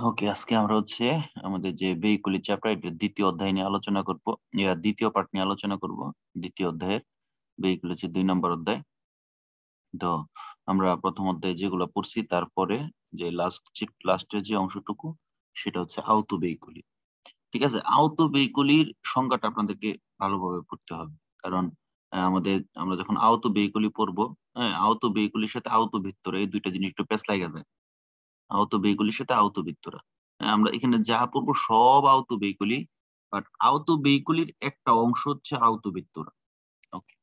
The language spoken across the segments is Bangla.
ওকে আজকে আমরা হচ্ছে আমাদের যে ভেহিকুলি চ্যাপ্টার এটা দ্বিতীয় অধ্যায় নিয়ে আলোচনা করব। দ্বিতীয় পার্ট নিয়ে আলোচনা করব। দ্বিতীয় অধ্যায়ের ভেহিকুল হচ্ছে দুই নম্বর অধ্যায়। তো আমরা প্রথম অধ্যায়ে যেগুলো পড়ছি, তারপরে যে লাস্ট লাস্টের যে অংশটুকু, সেটা হচ্ছে আউতো ভেহিকুলি ঠিক আছে? আউতো ভেহিকুলির সংজ্ঞাটা আপনাদেরকে ভালোভাবে পড়তে হবে। কারণ আমাদের, আমরা যখন আউতো ভেহিকুলি পড়ব হ্যাঁ আউতো ভেহিকুলির সাথে আউত ভিত্তরে এই দুইটা জিনিস একটু পেস লাগা যায়। আহত বেগুলির সাথে আহত বৃত্তরা। হ্যাঁ, আমরা এখানে যা পড়ব সব আহত বেগুলি বাট আহত বেগুলির একটা অংশ হচ্ছে আহত বৃত্তরা। ওকে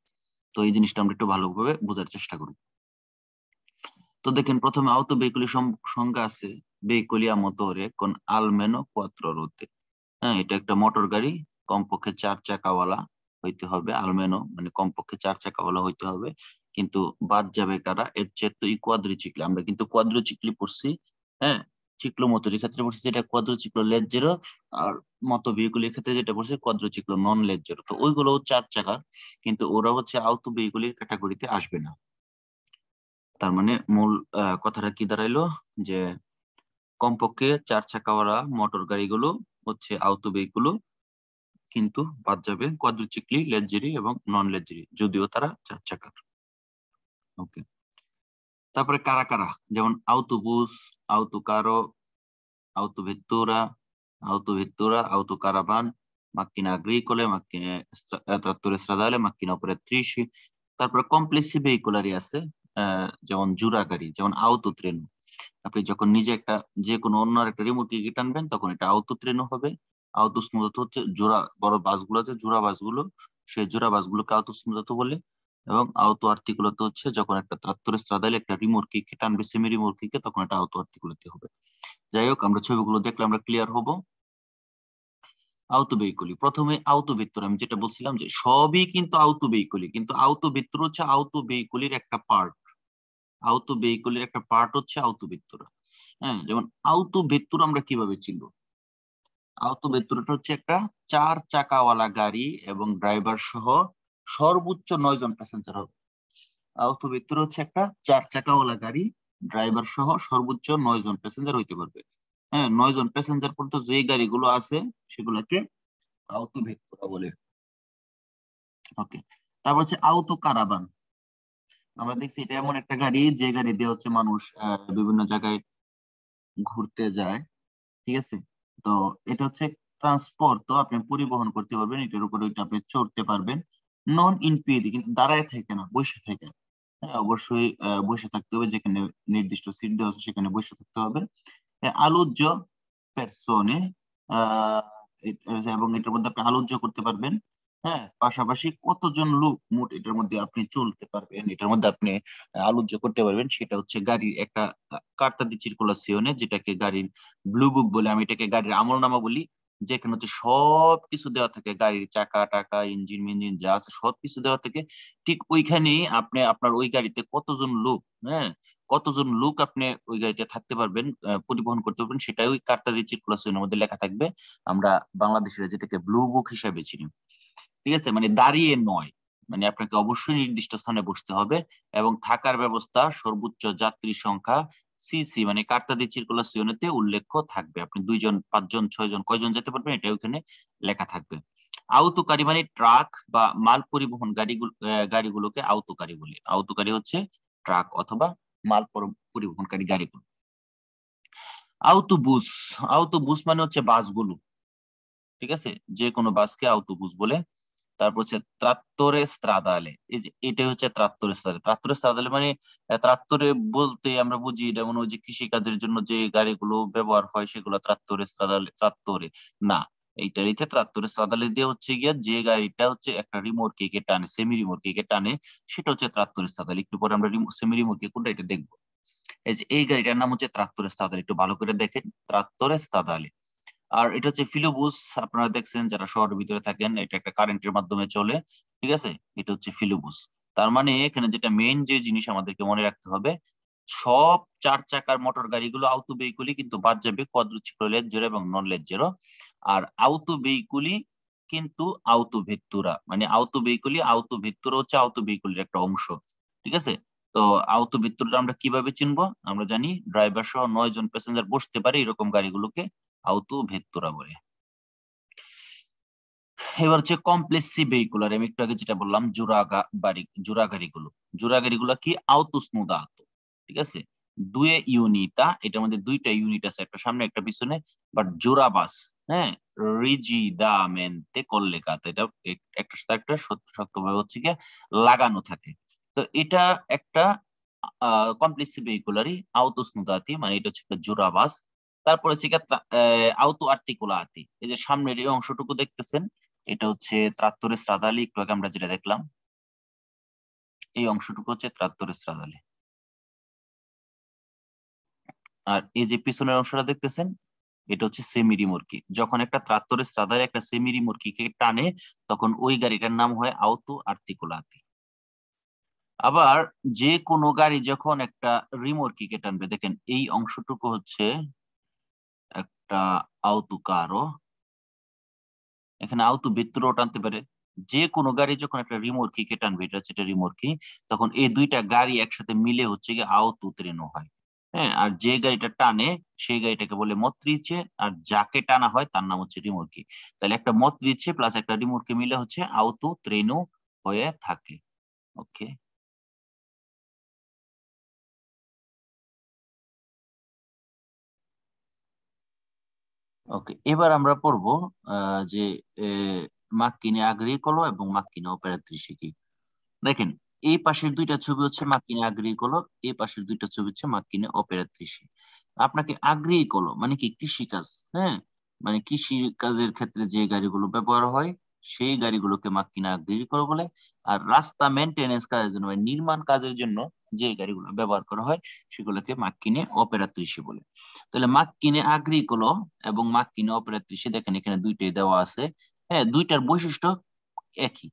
তো এই জিনিসটা আমরা একটু ভালোভাবে বোঝার চেষ্টা করব। তো দেখেন প্রথমে আহত বেগুলির সংখ্যা আছে বেকুলিয়া মোটরে কোন আলমেনো কোয়াত্র রোতে হ্যাঁ এটা একটা মোটর গাড়ি কমপক্ষে চার চাকাওয়ালা হইতে হবে আলমেনো মানে কমপক্ষে চার চাকাওয়ালা হইতে হবে কিন্তু বাদ যাবে কারা? এর চেয়ে তো কোয়াদ্রিচিকলি আমরা কিন্তু কোয়াদ্রিচিকলি পড়ছি হ্যাঁ? চিক্লো মতোর ক্ষেত্রে পড়ছে যেটা কোয়াদ্রোচিক্লো লেজ জিরো আর মতো ভেহিকুলের ক্ষেত্রে যেটা পড়ছে কোয়াদ্রোচিক্লো নন লেজ জিরো তো ওইগুলো চার চাকার কিন্তু ওরা হচ্ছে আউট ভেহিকুলের ক্যাটাগরিতে আসবে না। তার মানে মূল কথাটা কি দাঁড়াইলো? যে কমপক্ষে চার চাকাওয়ালা মোটর গাড়িগুলো হচ্ছে আউট ভেহিকুল কিন্তু বাদ যাবে কোয়াদ্রোচিকলি লেজেরি এবং নন লেজেরি যদিও তারা চার চাকার। ওকে তারপরে কারা কারা? যেমন autobus, autocarro, autovettura, autovettura, autocaravan, macchine agricole, macchine trattore stradale, macchine operatrici তারপরে কমপ্লেক্সি ভেহিকুলারি আছে যেমন জুরা গাড়ি যেমন আউতো ট্রেন আপনি যখন নিজে একটা যে কোনো অন্য একটা রিমোট টিকিট টানবেন তখন এটা আউতো ট্রেনও হবে। আউতো স্মুদত হচ্ছে জোড়া বড় বাসগুলো আছে জোড়া বাসগুলো সেই জোড়া বাসগুলোকে আউতো স্মুদত বলে। এবং আহত আর্টিকুলাতে হচ্ছে যখন একটা ত্রাত্তরে স্ত্রাদাইলে একটা রিমোর্কিকে টানবে সেমি রিমোর্কিকে, তখন এটা আহত আর্টিকুলাতে হবে। যাই হোক, আমরা ছবিগুলো দেখলে আমরা ক্লিয়ার হব। আউত বেইকলি প্রথমে আউত বৃত্তর, আমি যেটা বলছিলাম যে সবই কিন্তু আউত বেইকলি কিন্তু আউত বৃত্তর হচ্ছে আউত বেইকলির একটা পার্ট আউত বেইকলির একটা পার্ট হচ্ছে আউত বৃত্তরা। হ্যাঁ যেমন আউত বৃত্তর আমরা কীভাবে চিনব? আউত বৃত্তরটা হচ্ছে একটা চার চাকাওয়ালা গাড়ি এবং ড্রাইভার সহ সর্বোচ্চ নয় জন প্যাসেঞ্জার হবে। আহত ব্যক্তির হচ্ছে একটা চার চাকাওয়ালা গাড়ি ড্রাইভার সহ সর্বোচ্চ নয় জন প্যাসেঞ্জার হইতে পারবে। হ্যাঁ নয় জন প্যাসেঞ্জার পর্যন্ত যে গাড়িগুলো আছে, সেগুলোকে আহত ভেক্টরা বলে। ওকে তারপর হচ্ছে আহত কারাবান আমরা দেখছি এটা এমন একটা গাড়ি, যে গাড়ি দিয়ে হচ্ছে মানুষ বিভিন্ন জায়গায় ঘুরতে যায়। ঠিক আছে? তো এটা হচ্ছে ট্রান্সপোর্ট তো আপনি পরিবহন করতে পারবেন, এটার উপরে আপনি চড়তে পারবেন। নন ইনপিএডি কিন্তু দাঁড়ায় থাকে না, বসে থাকে হ্যাঁ অবশ্যই বসে থাকতে হবে, যেখানে নির্দিষ্ট সিট দেওয়া আছে সেখানে বসে থাকতে হবে। আলোচ্য পেরসনে এবং এটার মধ্যে আপনি আলোচ্য করতে পারবেন। হ্যাঁ পাশাপাশি কতজন লোক মোট এটার মধ্যে আপনি চলতে পারবেন, এটার মধ্যে আপনি আলোচ্য করতে পারবেন। সেটা হচ্ছে গাড়ির একটা কার্তা কার্তাদি সিওনে যেটাকে গাড়ির ব্লু বুক বলে, আমি এটাকে গাড়ির আমলনামা বলি। যেখানে হচ্ছে সব কিছু দেওয়া থাকে, গাড়ির চাকা, টাকা, ইঞ্জিন, মিঞ্জিন যা আছে সব কিছু দেওয়া থাকে, ঠিক ওইখানেই আপনি আপনার ওই গাড়িতে কতজন লোক হ্যাঁ? কতজন লোক আপনি ওই গাড়িতে থাকতে পারবেন পরিবহন করতে পারবেন, সেটাই ওই কার্তাদি চিরকুলাসনের মধ্যে লেখা থাকবে। আমরা বাংলাদেশের যেটাকে ব্লু বুক হিসাবে চিনি। ঠিক আছে? মানে দাঁড়িয়ে নয়। মানে আপনাকে অবশ্যই নির্দিষ্ট স্থানে বসতে হবে এবং থাকার ব্যবস্থা, সর্বোচ্চ যাত্রী সংখ্যা সিসি মানে কার্তাদি সিওনেতে উল্লেখ থাকবে। আপনি দুইজন, পাঁচজন, ছয়জন, কয়জন যেতে পারবেন, এটা ওখানে লেখা থাকবে। আউতকারী মানে ট্রাক বা মাল পরিবহন গাড়িগুলো গাড়িগুলোকে আউতকারী বলি। আউতকারী হচ্ছে ট্রাক অথবা মাল পরিবহনকারী গাড়িগুলো। আউটোবুস আউটোবুস মানে হচ্ছে বাসগুলো। ঠিক আছে? যে কোনো বাসকে আউটোবুস বলে তারপর হচ্ছে ত্রাত্তরে স্ত্রাদালে। এই যে এটা হচ্ছে ত্রাত্তরে স্ত্রাদালে। ত্রাত্তরে স্ত্রাদালে মানে ত্রাত্তরে বলতে আমরা বুঝি যেমন ওই যে কৃষিকাজের জন্য যে গাড়িগুলো ব্যবহার হয় সেগুলো ত্রাত্তরে স্ত্রাদালে ত্রাত্তরে। না, এইটার ইতে ত্রাত্তরে স্ত্রাদালে দিয়ে হচ্ছে গিয়া যে গাড়িটা হচ্ছে একটা রিমোট কেকে টানে সেমি রিমোট কেকে টানে, সেটা হচ্ছে ত্রাত্তরে স্ত্রাদালে। একটু পরে আমরা সেমি রিমোট কে কোনটা এটা দেখব। এই যে এই গাড়িটার নাম হচ্ছে ত্রাত্তরে স্ত্রাদালে। একটু ভালো করে দেখেন। ত্রাত্তরে স্ত্রাদালে। আর এটা হচ্ছে ফিলোবুস, আপনারা দেখছেন যারা শহরের ভিতরে থাকেন, এটা একটা কারেন্টের মাধ্যমে চলে, ঠিক আছে? এটা হচ্ছে ফিলোবুস। তার মানে এখানে যেটা মেইন যে জিনিস আমাদেরকে মনে রাখতে হবে, সব চার চাকার মোটর গাড়িগুলো আউতো বেইকুলি কিন্তু বাদ যাবে কোয়াদ্রোচিক্লো লেজেরো এবং নন লেজেরো আর আউতো বেইকুলি কিন্তু আউতো ভিত্তুরা মানে আউতো বেইকুলি আউতো ভিত্তুরা হচ্ছে আউতো বেইকুলির একটা অংশ, ঠিক আছে? তো আউতো বৃত্তটা আমরা কীভাবে চিনবো? আমরা জানি ড্রাইভার সহ নয় জন প্যাসেঞ্জার বসতে পারে এরকম গাড়িগুলোকে। আউতো ভেত্তরা বলে। এবার হচ্ছে কমপ্লেক্সি ভেহিকুলার আমি একটু আগে যেটা বললাম জোড়া বাড়ি জোড়া গাড়িগুলো জোড়া গাড়িগুলো কি? আউতোস্নুদা আতো, ঠিক আছে? দুয়ে ইউনিটা এটার মধ্যে দুইটা ইউনিট আছে, একটা সামনে, একটা পিছনে বাট জোড়া বাস হ্যাঁ? রিজিদামেন্তে কল্লেকাতে এটা একটা সাথে একটা শক্তভাবে হচ্ছে কি লাগানো থাকে। তো এটা একটা কমপ্লেক্সি ভেহিকুলারই আউতোস্নুদাতি মানে এটা হচ্ছে একটা জোড়া বাস তারপরে আউতো আর্টিকুলাতি এই যে সামনের এই অংশটুকু দেখতেছেন, এটা হচ্ছে ত্রাত্তরের শ্রাদালি একটু আগে আমরা যেটা দেখলাম। এই অংশটুকু হচ্ছে ত্রাত্তরের শ্রাদালি আর এই যে পিছনের অংশটা দেখতেছেন, এটা হচ্ছে সেমিরি মুরগি যখন একটা ত্রাত্তরের শ্রাদায় একটা সেমিরি মুরগিকে টানে, তখন ওই গাড়িটার নাম হয় আউতো আর্টিকুলাতি আবার যে কোনো গাড়ি যখন একটা রিমোর্কিকে টানবে, দেখেন এই অংশটুকু হচ্ছে একটা আউতুকারো এখানে আউতু বৃত্তরও টানতে পারে। যে কোনো গাড়ি যখন একটা রিমোর্কিকে টানবে, এটা হচ্ছে রিমোর্কি তখন এই দুইটা গাড়ি একসাথে মিলে হচ্ছে গিয়ে আউতু ত্রেনো হয়। হ্যাঁ আর যে গাড়িটা টানে, সেই গাড়িটাকে বলে মত্রিচে, আর যাকে টানা হয় তার নাম হচ্ছে রিমোর্কি তাহলে একটা মত্রিচে প্লাস একটা রিমোর্কি মিলে হচ্ছে আউতু ত্রেনু হয়ে থাকে। ওকে ওকে এবার আমরা পড়ব যে মাক্কিনে আগ্রিকলো এবং মাক্কিনে অপারেত্রিসি কি? দেখেন, এই পাশের দুইটা ছবি হচ্ছে মাক্কিনে আগ্রিকলো এই পাশের দুইটা ছবি হচ্ছে মাক্কিনে অপারেত্রিসি আপনাকে আগ্রিকলো মানে কি? কৃষিকাজ হ্যাঁ? মানে কৃষি কাজের ক্ষেত্রে যে গাড়িগুলো ব্যবহার হয়, সেই গাড়িগুলোকে মাক্কিনা আগ্রিকলো বলে। আর রাস্তা মেনটেনেন্স কাজের জন্য মানে নির্মাণ কাজের জন্য যে গাড়িগুলো ব্যবহার করা হয় সেগুলোকে মাক্কিনে অপেরাত্রিশি বলে। তাহলে মাক্কিনে আগ্রিকোলো এবং মাক্কিনে অপেরাত্রিশি দেখেন এখানে দুইটাই দেওয়া আছে। হ্যাঁ দুইটার বৈশিষ্ট্য একই।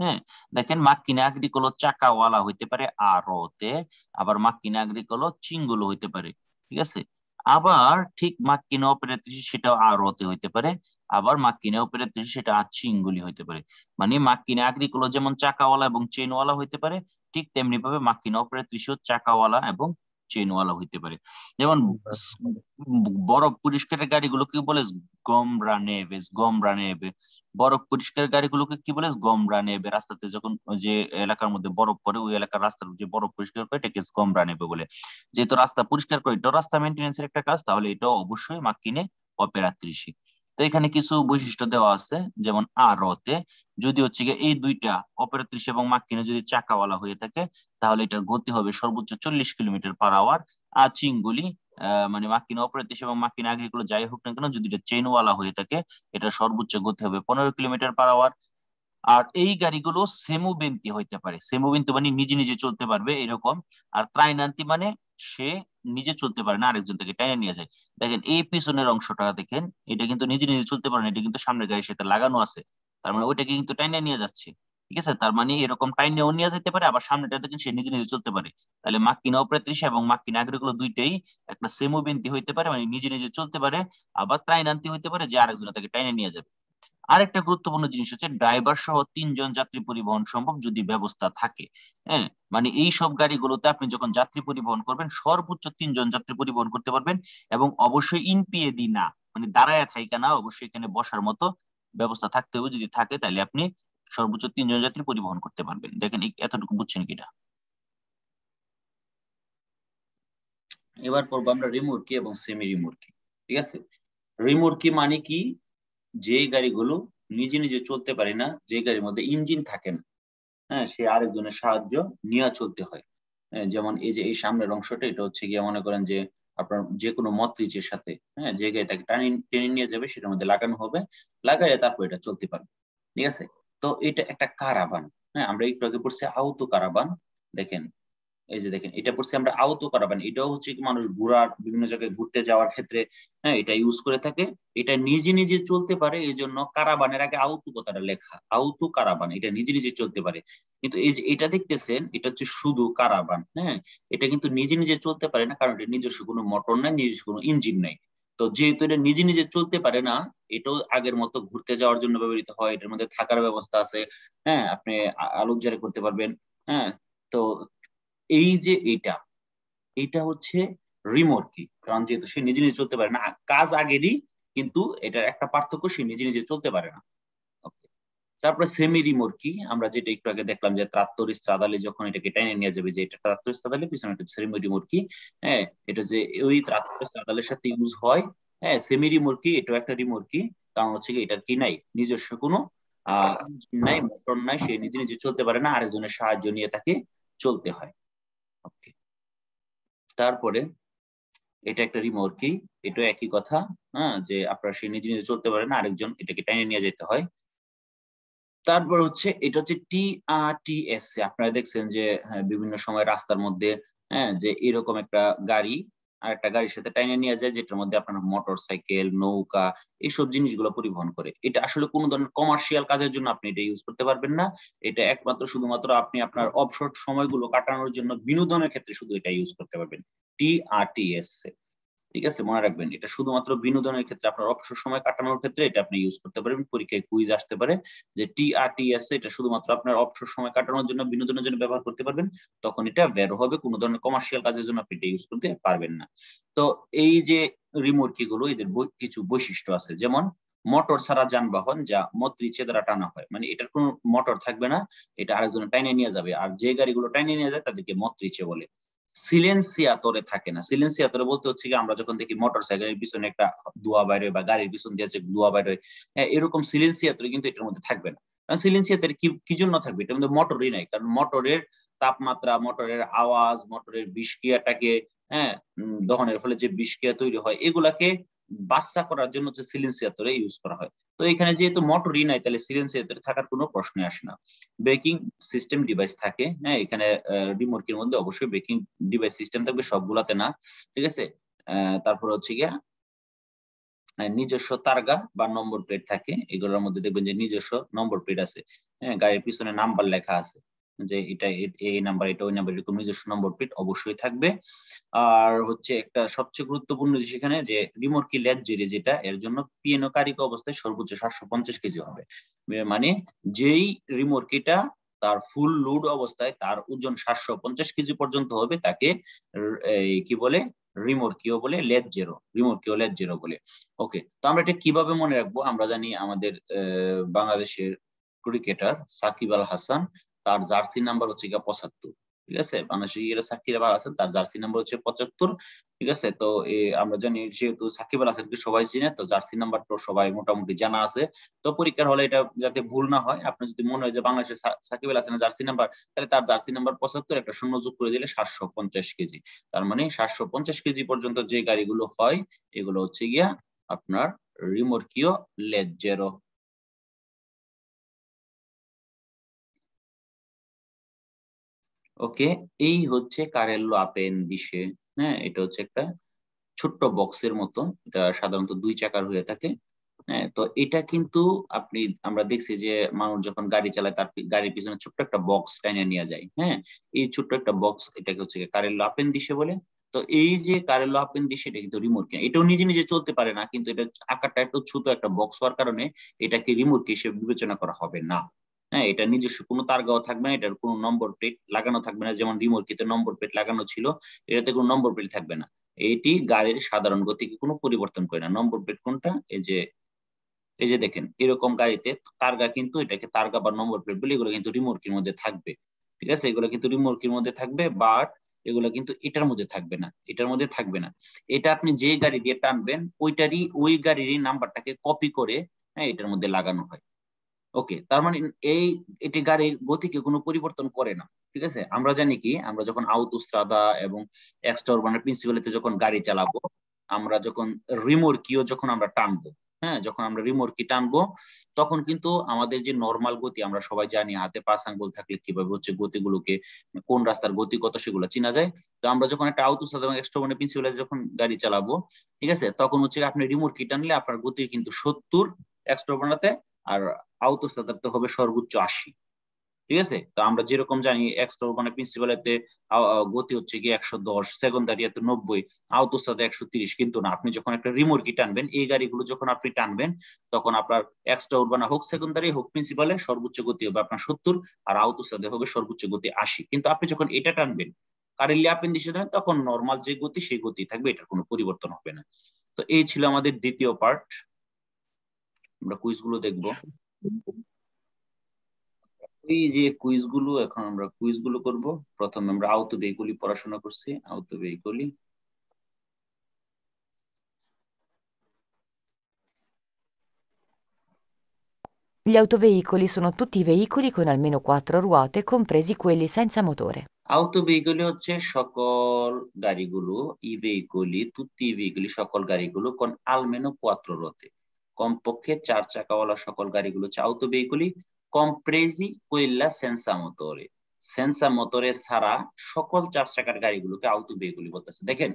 হ্যাঁ দেখেন মাক্কিনে আগ্রিকোলো চাকাওয়ালা হইতে পারে আরতে আবার মাক্কিনে আগ্রিকোলো চিঙ্গুলো হইতে পারে, ঠিক আছে? আবার ঠিক মাক্কিনে অপেরাত্রিশি সেটাও আরতে হইতে পারে, আবার মাক্কিনে অপেরাত্রিশি সেটা চিঙ্গুলি হইতে পারে। মানে মাক্কিনে আগ্রিকোলো যেমন চাকাওয়ালা এবং চেনওয়ালা হইতে পারে ঠিক তেমনি ভাবে মাকিনা অপরের ত্রিশূল চাকাওয়ালা এবং চেনওয়ালা হইতে পারে। যেমন বরফ পরিষ্কারের গাড়িগুলোকে বলে? গমরা নেবে গমরা নেবে বরফ পরিষ্কার গাড়িগুলোকে কি বলে? গমরা নেবে রাস্তাতে যখন যে এলাকার মধ্যে বরফ পড়ে, ওই এলাকার রাস্তার যে বরফ পরিষ্কার করে, এটাকে গমরা নেবে বলে। যেহেতু রাস্তা পরিষ্কার করে এটাও রাস্তা মেনটেন্সের একটা কাজ, তাহলে এটাও অবশ্যই মাকিনে অপেরা ত্রিশি তো এখানে কিছু বৈশিষ্ট্য দেওয়া আছে, যেমন আর তে। যদি হচ্ছে গিয়ে এই দুইটা অপারেত্রিশ এবং মাক্কিনে যদি চাকাওয়ালা হয়ে থাকে, তাহলে এটার গতি হবে সর্বোচ্চ চল্লিশ কিলোমিটার পার আওয়ার আর চিংগুলি মানে মাক্কিনে অপারেত্রিশ এবং মাক্কিনে আগেগুলো যাই হোক না কেন, যদি এটা চেনওয়ালা হয়ে থাকে, এটা সর্বোচ্চ গতি হবে পনেরো কিলোমিটার পার আওয়ার আর এই গাড়িগুলো সেমুবেন্তি হইতে পারে। সেমুবেন্তি মানে নিজে নিজে চলতে পারবে, এরকম। আর ত্রাইনান্তি মানে সে নিজে চলতে পারে না, আরেকজন থেকে টেনে নিয়ে যায়। দেখেন, এই পিছনের অংশটা দেখেন, এটা কিন্তু নিজে নিজে চলতে পারে এটা কিন্তু সামনের গাড়ির সাথে লাগানো আছে। তার মানে ওইটাকে কিন্তু টাইনে নিয়ে যাচ্ছে, ঠিক আছে? তার মানে এরকম টাইনেও নিয়ে যেতে পারে, আবার সামনেটা দেখেন সে নিজে নিজে চলতে পারে। তাহলে মাক্কিনা অপ্রাতৃষা এবং মাক্কিনা আগ্রহগুলো দুইটাই একটা সেমোবিন্তি হইতে পারে মানে নিজে নিজে চলতে পারে, আবার ত্রাইনান্তি হইতে পারে যে আরেকজন তাকে টাইনে নিয়ে যাবে। আরেকটা গুরুত্বপূর্ণ জিনিস হচ্ছে ড্রাইভার সহ তিনজন যাত্রী পরিবহন সম্ভব যদি ব্যবস্থা থাকে। হ্যাঁ? মানে এই সব গাড়িগুলোতে আপনি যখন যাত্রী পরিবহন করবেন, সর্বোচ্চ তিনজন যাত্রী পরিবহন করতে পারবেন এবং অবশ্যই ইনপিএ দি না মানে দাঁড়ায় থাইকা না, অবশ্যই এখানে বসার মতো ব্যবস্থা থাকতে হবে। যদি থাকে তাহলে আপনি সর্বোচ্চ তিনজন যাত্রী পরিবহন করতে পারবেন। দেখেন এতটুকু বুঝছেন কিনা? এবার পড়ব আমরা রিমোর্কি এবং সেমি রিমোর্কি ঠিক আছে? রিমোর্কি মানে কি? যে গাড়িগুলো নিজে নিজে চলতে পারে না যে গাড়ির মধ্যে ইঞ্জিন থাকে না হ্যাঁ সে আরেকজনের সাহায্য নিয়ে চলতে হয়। হ্যাঁ, যেমন এই যে এই সামনের অংশটা এটা হচ্ছে গিয়ে মনে করেন যে আপনার যে কোনো মতরিচের সাথে হ্যাঁ যে গাড়ি তাকে টানি টেনে নিয়ে যাবে সেটার মধ্যে লাগানো হবে লাগাইলে তারপর এটা চলতে পারবে ঠিক আছে? তো এটা একটা কারাবান হ্যাঁ আমরা একটু আগে পড়ছি আহত কারাবান দেখেন এই যে দেখেন, এটা পড়ছি আমরা আউতো কারাবান এটাও হচ্ছে মানুষ ঘোরার বিভিন্ন জায়গায় ঘুরতে যাওয়ার ক্ষেত্রে হ্যাঁ এটা ইউজ করে থাকে। এটা নিজে নিজে চলতে পারে এই জন্য কারাবানের আগে আউতু কথাটা লেখা আউতু কারাবান, এটা নিজে নিজে চলতে পারে। কিন্তু এই যে এটা দেখতেছেন, এটা হচ্ছে শুধু কারাবান হ্যাঁ? এটা কিন্তু নিজে নিজে চলতে পারে না, কারণ এটা নিজস্ব কোনো মোটর নাই, নিজস্ব কোনো ইঞ্জিন নাই। তো যেহেতু এটা নিজে নিজে চলতে পারে না, এটাও আগের মতো ঘুরতে যাওয়ার জন্য ব্যবহৃত হয়, এটার মধ্যে থাকার ব্যবস্থা আছে হ্যাঁ? আপনি আলোক জারি করতে পারবেন হ্যাঁ? তো এই যে এইটা এটা হচ্ছে রিমোর্কি কারণ যেহেতু সে নিজে নিজে চলতে পারে না কাজ আগেরই, কিন্তু এটার একটা পার্থক্য সে নিজে নিজে চলতে পারে না। তারপরে সেমি রিমোট কি আমরা যেটা একটু আগে দেখলাম যে ত্রাত্তর স্ত্রাদালে যখন এটাকে টেনে নিয়ে যাবে যে এটা ত্রাত্তর স্ত্রাদালে পিছনে একটা সেমি রিমোট কি হ্যাঁ এটা যে ওই ত্রাত্তর স্ত্রাদালের সাথে ইউজ হয় হ্যাঁ সেমি রিমোট কি এটাও একটা রিমোট কি কারণ হচ্ছে কি এটার কি নাই, নিজস্ব কোনো, আহ নাই মোটর নাই, সে নিজে নিজে চলতে পারে না, আরেকজনের সাহায্য নিয়ে তাকে চলতে হয়। তারপরে এটা একটা রিমোট কি এটা একই কথা হ্যাঁ যে আপনারা সে নিজে নিজে চলতে পারে না আরেকজন এটাকে টেনে নিয়ে যেতে হয়। তারপর হচ্ছে এটা হচ্ছে টি আর টি এস আপনারা দেখছেন যে হ্যাঁ, বিভিন্ন সময় রাস্তার মধ্যে হ্যাঁ যে এরকম একটা গাড়ি আর একটা গাড়ির সাথে টাইনে নিয়ে যায়, যেটার মধ্যে আপনার মোটর সাইকেল নৌকা এইসব জিনিসগুলো পরিবহন করে। এটা আসলে কোনো ধরনের কমার্শিয়াল কাজের জন্য আপনি এটা ইউজ করতে পারবেন না। এটা একমাত্র শুধুমাত্র আপনি আপনার অবসর সময়গুলো কাটানোর জন্য বিনোদনের ক্ষেত্রে শুধু এটা ইউজ করতে পারবেন। টি আর টি এস ঠিক আছে, মনে রাখবেন। এটা শুধুমাত্র বিনোদনের ক্ষেত্রে আপনার অবসর সময় কাটানোর ক্ষেত্রে এটা আপনি ইউজ করতে পারবেন পরীক্ষায় কুইজ আসতে পারে। যে টি আর টি এস এটা শুধুমাত্র আপনার অবসর সময় কাটানোর জন্য, বিনোদনের জন্য ব্যবহার করতে পারবেন। তখন এটা বের হবে, কোনো ধরনের কমার্শিয়াল কাজের জন্য আপনি এটা ইউজ করতে পারবেন না। তো এই যে রিমোট কি গুলো, এদের কিছু বৈশিষ্ট্য আছে। যেমন মোটর ছাড়া যানবাহন, যা মত্রিচে দ্বারা টানা হয়। মানে এটার কোনো মোটর থাকবে না, এটা আরেকজন টাইনে নিয়ে যাবে। আর যে গাড়িগুলো টাইনে নিয়ে যায়, তাদেরকে মত্রিচে বলে। সিলেন্সিয়াতরে থাকে না সিলেন্সিয়াতরে বলতে হচ্ছে কি আমরা যখন দেখি মোটর সাইকেলের পিছনে একটা দোয়া বাইরে বা গাড়ির পিছন দিয়ে দোয়া বাইরে এরকম সিলেন্সিয়াতরে কিন্তু এটার মধ্যে থাকবে না। সিলেন্সিয়াতরে কি কি জন্য থাকবে? এটার মধ্যে মোটরই নাই, কারণ মোটরের তাপমাত্রা মোটরের আওয়াজ মোটরের বিষক্রিয়াটাকে হ্যাঁ দহনের ফলে যে বিষক্রিয়া তৈরি হয়, এগুলাকে বাচ্চা করার জন্য হচ্ছে সিলেন্সিয়াতরে ইউজ করা হয়। তো এখানে যেহেতু মোটরই নাই, তাহলে সিলেন্সিয়াতরে থাকার কোনো প্রশ্ন আসে না। ব্রেকিং সিস্টেম ডিভাইস থাকে হ্যাঁ? এখানে রিমোটকের মধ্যে অবশ্যই ব্রেকিং ডিভাইস সিস্টেম থাকবে সবগুলাতে না, ঠিক আছে? তারপর হচ্ছে গিয়া নিজস্ব তারগা বা নম্বর প্লেট থাকে, এগুলোর মধ্যে দেখবেন যে নিজস্ব নম্বর প্লেট আছে হ্যাঁ? গাড়ির পিছনে নাম্বার লেখা আছে। যে এটা এই নাম্বার এটা ওই নাম্বার এরকম নিজস্ব নম্বর প্লেট অবশ্যই থাকবে। আর হচ্ছে একটা সবচেয়ে গুরুত্বপূর্ণ যে সেখানে যে রিমোট কি লেজ জেরে যেটা, এর জন্য পিএনও কারিক অবস্থায় সর্বোচ্চ সাতশো পঞ্চাশ কেজি হবে। মানে যেই রিমোট কিটা তার ফুল লোড অবস্থায় তার ওজন সাতশো পঞ্চাশ কেজি পর্যন্ত হবে, তাকে কি বলে? রিমোট কিও বলে লেজ জেরো রিমোট কিও লেজ জেরো বলে। ওকে তো আমরা এটা কীভাবে মনে রাখব? আমরা জানি আমাদের বাংলাদেশের ক্রিকেটার সাকিব আল হাসান তার জার্সি নাম্বার হচ্ছে গিয়ে পঁচাত্তর, ঠিক আছে? বাংলাদেশের সাকিব আল হাসান তার জার্সি নাম্বার হচ্ছে পঁচাত্তর, ঠিক আছে? তো আমরা জানি যেহেতু সাকিব আল হাসানকে সবাই চিনে, তো জার্সি নাম্বার তো সবাই মোটামুটি জানা আছে। তো পরীক্ষার হলে এটা যাতে ভুল না হয় আপনি যদি মনে হয় যে বাংলাদেশের সাকিব আল হাসানের জার্সি নাম্বার তাহলে তার জার্সি নাম্বার পঁচাত্তর একটা শূন্য যোগ করে দিলে সাতশো পঞ্চাশ কেজি। তার মানে সাতশো পঞ্চাশ কেজি পর্যন্ত যে গাড়িগুলো হয়, এগুলো হচ্ছে গিয়া আপনার রিমোর্কিও লেজেরো ওকে? এই হচ্ছে কারেল্লো আপেন্ডিসে হ্যাঁ? এটা হচ্ছে একটা ছোট্ট বক্সের মতো, এটা সাধারণত দুই চাকার হয়ে থাকে হ্যাঁ? তো এটা কিন্তু আপনি, আমরা দেখছি যে মানুষ যখন গাড়ি চালায়, তার গাড়ির পিছনে ছোট্ট একটা বক্স টাইনে নিয়ে যায় হ্যাঁ? এই ছোট্ট একটা বক্স, এটাকে হচ্ছে কারেল্লো আপেন্ডিসে বলে। তো এই যে কারেল্লো আপেন্ডিসে এটা কিন্তু রিমোট কিনা? এটাও নিজে নিজে চলতে পারে না, কিন্তু এটা আকারটা একটু ছোট একটা বক্স হওয়ার কারণে এটাকে রিমোট হিসেবে বিবেচনা করা হবে না। হ্যাঁ এটা নিজস্ব কোনো তারগাও থাকবে না, এটার কোনো নম্বর প্লেট লাগানো থাকবে না। যেমন রিমোট কিতে নম্বর প্লেট লাগানো ছিল, এটাতে কোনো নম্বর প্লেট থাকবে না। এটি গাড়ির সাধারণ গতিকে কোনো পরিবর্তন করে না। নম্বর প্লেট কোনটা? এই যে এই যে দেখেন, এরকম গাড়িতে তারগা কিন্তু এটাকে তারগা বা নম্বর প্লেট বলে, এগুলো কিন্তু রিমোটকির মধ্যে থাকবে। ঠিক আছে? এগুলো কিন্তু রিমোটকির মধ্যে থাকবে বাট এগুলো কিন্তু এটার মধ্যে থাকবে না, এটার মধ্যে থাকবে না। এটা আপনি যে গাড়ি দিয়ে টানবেন, ওইটারই, ওই গাড়িরই নাম্বারটাকে কপি করে হ্যাঁ এটার মধ্যে লাগানো হয়। ওকে তার মানে এই, এটি গাড়ির গতিকে কোনো পরিবর্তন করে না, ঠিক আছে? আমরা জানি কি, আমরা যখন আউটোস্ট্রাদা এবং এক্সট্রা উরবানের প্রিন্সিপালিতে যখন গাড়ি চালাবো, আমরা যখন রিমোর কিও যখন আমরা টানবো হ্যাঁ? যখন আমরা রিমোর কি টানবো, তখন কিন্তু আমাদের যে নর্মাল গতি, আমরা সবাই জানি হাতে পাঁচ আঙ্গুল থাকলে কীভাবে হচ্ছে গতিগুলোকে, কোন রাস্তার গতি কত সেগুলো চিনা যায়। তো আমরা যখন একটা আউটোস্ট্রাদা এবং এক্সট্রা প্রিন্সিপালে যখন গাড়ি চালাবো, ঠিক আছে? তখন হচ্ছে আপনি রিমোট কি টানলে আপনার গতি কিন্তু সত্তর এক্সট্রা আর আউতস্তাদার্থ হবে সর্বোচ্চ আশি। ঠিক আছে? তো আমরা যেরকম জানি এক্সট্রা মানে প্রিন্সিপালেতে গতি হচ্ছে কি একশো দশ সেকেন্ডারি সেকেন্ডারিয়াতে নব্বই আউতস্তাদে একশো তিরিশ। কিন্তু না, আপনি যখন একটা রিমোর্কি টানবেন, এই গাড়িগুলো যখন আপনি টানবেন, তখন আপনার এক্সট্রা উর্বানা হোক সেকেন্ডারি হোক প্রিন্সিপালে সর্বোচ্চ গতি হবে আপনার সত্তর, আর আউতস্তাদে হবে সর্বোচ্চ গতি আশি। কিন্তু আপনি যখন এটা টানবেন কারেন্টলি আপ ইন দিশে তখন নর্মাল যে গতি, সেই গতি থাকবে, এটার কোনো পরিবর্তন হবে না। তো এই ছিল আমাদের দ্বিতীয় পার্ট আমরা কুইজগুলো দেখব এই যে কুইজগুলো এখন আমরা কুইজগুলো করব প্রথমে আমরা আউত বেগুলি পড়াশোনা করছি out বেগুলি Gli autoveicoli sono tutti veicoli con almeno quattro ruote, compresi quelli senza motore. Autoveicoli হচ্ছে সকল গাড়িগুলো ই ভেহিকলি তুত্তি ভেহিকলি সকল গাড়িগুলো con almeno quattro ruote কমপক্ষে চার চাকাওয়ালা সকল গাড়িগুলো auto veicoli compresi quella senza motore সেন্সা মোটরে ছাড়া সকল চার চাকার গাড়িগুলোকে আউটো ভেহিকলি বলতেছে। দেখেন,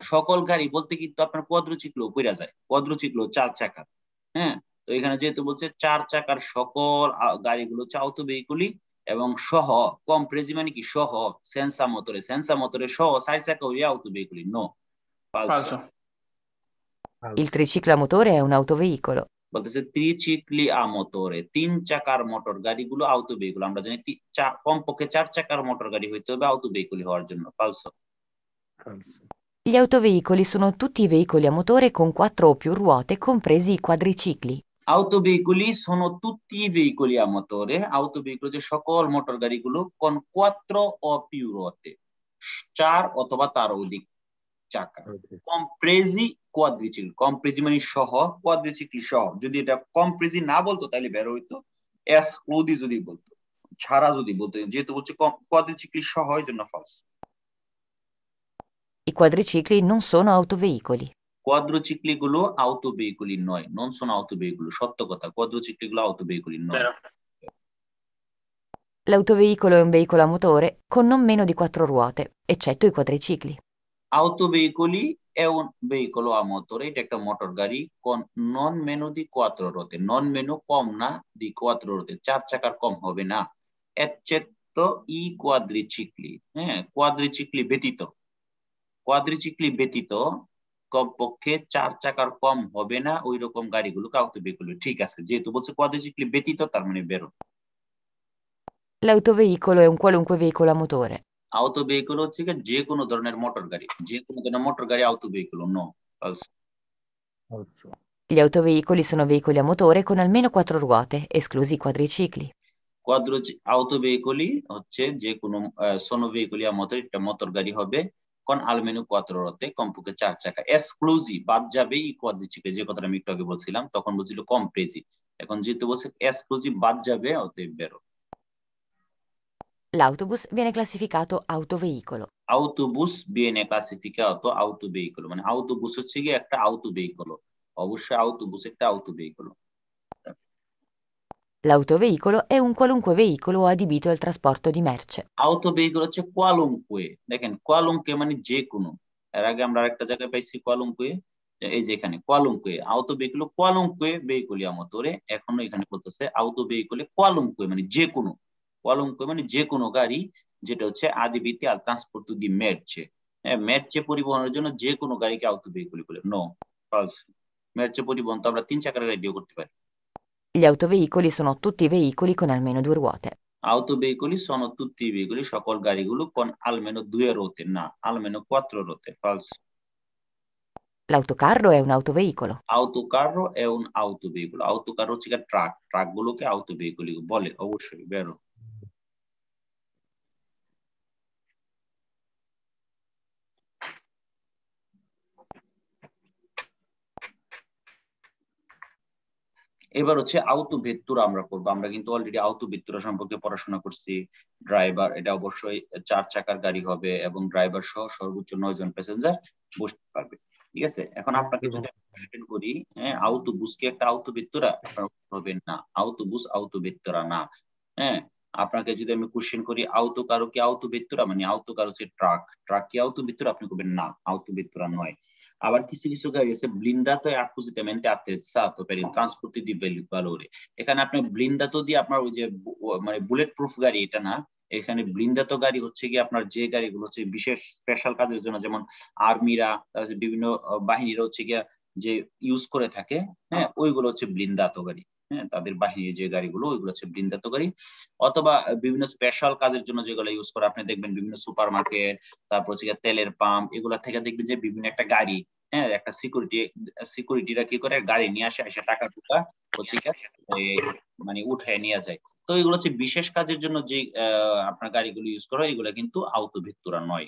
সকল গাড়ি বলতে কিন্তু আপনার কোয়াদ্রোচিক্লো কইরা যায় কোয়াদ্রোচিক্লো চার চাকা হ্যাঁ? তো এখানে যেহেতু বলছে চার চাকার সকল গাড়িগুলো আউটো ভেহিকুলি এবং সহ কম্প্রেজি মানে কি সহ, সেন্সা মোটরে সেন্সা মোটরে সহ চার চাকা হইয়া আউটো ভেহিকুলি নো. Il triciclo a motore è un autoveicolo. বলতেছে ত্রিচিকলি আ মোটরে তিন চাকার মোটর গাড়িগুলো আউটো ভেহিকুল আমরা জানি কমপক্ষে চার চাকার মোটর গাড়ি হইতে হবে আউটো ভেহিকুলি হওয়ার জন্য ফালসো Falso. Gli autoveicoli sono tutti veicoli a motore con quattro o più ruote, compresi i quadricicli. Autoveicoli sono tutti i veicoli a motore, autoveicoli যে সকল মোটর গাড়িগুলো con quattro o più ruote, চার অথবা তার অধিক চাকা। কম্প্রেজি কোয়াদ্রিচিকল কম্প্রেজি মানে সহ কোয়াদ্রিচিকল সহ। যদি এটা কম্প্রেজি না বলতো তাহলে বের হইতো। এস ওদি যদি বলতো ছাড়া যদি বলতো যেহেতু বলছে কোয়াদ্রিচিকল সহ এই জন্য ফলস I quadricicli non sono autoveicoli. কোয়াদ্রোচিকলি গুলো আউটো ভেহিকুলি নয়। নন সোন আউটো ভেহিকুলি সত্য কথা। কোয়াদ্রোচিকলি গুলো আউটো ভেহিকুলি নয়। Vero. L'autoveicolo è un veicolo a motore con non meno di quattro ruote, eccetto i quadricicli. Auto veicoli è un veicolo a এটা একটা মোটর গাড়ি con non meno di quattro ruote, non meno কম না di quattro ruote, চার চাকার কম হবে না eccetto i quadricicli হ্যাঁ কোয়াদ্রিচিকলি ব্যতীত কোয়াদ্রিচিকলি ব্যতীত কমপক্ষে চার চাকার কম হবে না ওই রকম গাড়িগুলো কাউতে বেগুলো ঠিক আছে যেহেতু বলছে কোয়াদ্রিচিকলি ব্যতীত তার মানে বেরো L'autoveicolo è un qualunque veicolo a motore. Auto vehicle হচ্ছে কি যে কোনো ধরনের মোটর গাড়ি যে কোনো ধরনের মোটর গাড়ি আউটো ভেহিকল নো Falso. Gli autoveicoli sono veicoli a motore con almeno quattro ruote, esclusi i quadricicli. কোয়াদ্রো হচ্ছে যে কোনো সোনো ভেহিকলি মোটর এটা মোটর গাড়ি হবে কোন আলমেনু কোয়াত্রোতে কমপক্ষে চার চাকা এক্সক্লুসিভ বাদ যাবে ই কোয়াদ্রিচিকে যে কথাটা আমি একটু আগে বলছিলাম তখন বলছিল কমপ্রেসি এখন যেহেতু বলছে এক্সক্লুসিভ বাদ যাবে অতএব বেরো L'autobus viene classificato autoveicolo. autobus viene classificato autoveicolo মানে autobus হচ্ছে কি একটা auto veicolo অবশ্যই autobus একটা auto veicolo L'autoveicolo è un qualunque veicolo adibito al trasporto di merce. auto veicolo হচ্ছে qualunque দেখেন qualunque মানে যে কোনো এর আগে আমরা আরেকটা জায়গায় পাইছি qualunque এই যে এখানে qualunque auto veicolo qualunque veicoli a motore এখন এখানে বলতেছে auto veicolo qualunque মানে যে কোনো qualunque মানে যে কোনো গাড়ি যেটা হচ্ছে adibiti al trasporto di merce হ্যাঁ মেরচে পরিবহনের জন্য যে কোনো গাড়িকে auto veicoli বলে নো ফলস মেরচে পরিবহন তো আমরা তিন চাকার গাড়ি দিয়েও করতে পারি Gli autoveicoli sono tutti veicoli con almeno due ruote. auto veicoli sono tutti i veicoli সকল গাড়িগুলো con almeno due ruote না almeno quattro ruote falso L'autocarro è un autoveicolo. autocarro è un autoveicolo autocarro হচ্ছে ট্রাক ট্রাক গুলোকে auto veicoli বলে অবশ্যই বেরো এবার হচ্ছে আউতু ভেত্তুরা আমরা করব। আমরা কিন্তু অলরেডি আউতো ভেত্তুরা সম্পর্কে পড়াশোনা করছি। ড্রাইভার এটা অবশ্যই চার চাকার গাড়ি হবে এবং ড্রাইভার সহ সর্বোচ্চ নয় জন প্যাসেঞ্জার বসতে পারবে। ঠিক আছে? এখন আপনাকে যদি কোশ্চেন করি হ্যাঁ আউতো বুস কি একটা আউতো ভেত্তুরা হবে না। আউতো বুস আউতো ভেত্তুরা না। হ্যাঁ আপনাকে যদি আমি কোশ্চেন করি আউতো কারও কি আউতো ভেত্তুরা মানে আউতো কারও হচ্ছে ট্রাক ট্রাক কি আউতো ভেত্তুরা আপনি করবেন না। আউতো ভেত্তুরা নয়। Aver কিছু কিছু গাড়ি আছে blindato e appositamente attrezzato per il trasporto di এখানে আপনি ব্লিন্দাতো দিয়ে আপনার ওই যে মানে বুলেট প্রুফ গাড়ি এটা না, এখানে ব্লিন্দাতো গাড়ি হচ্ছে কি আপনার যে গাড়িগুলো হচ্ছে বিশেষ স্পেশাল কাজের জন্য, যেমন আর্মিরা বিভিন্ন বাহিনীরা হচ্ছে গিয়া যে ইউজ করে থাকে হ্যাঁ ওইগুলো হচ্ছে ব্লিন্দাতো গাড়ি। তাদের বাহিনীর যে গাড়িগুলো, ওইগুলো হচ্ছে বৃন্দাত গাড়ি। অথবা বিভিন্ন স্পেশাল কাজের জন্য যেগুলো ইউজ করে, আপনি দেখবেন বিভিন্ন সুপার মার্কেট তারপর হচ্ছে তেলের পাম্প এগুলা থেকে দেখবেন যে বিভিন্ন একটা গাড়ি হ্যাঁ একটা সিকিউরিটি সিকিউরিটিরা কি করে, গাড়ি নিয়ে আসে এসে টাকা টুকা হচ্ছে মানে উঠায় নিয়ে যায়। তো এগুলো হচ্ছে বিশেষ কাজের জন্য যে আপনার গাড়িগুলো ইউজ করা এগুলো কিন্তু আউতো ভিত্তুরা নয়।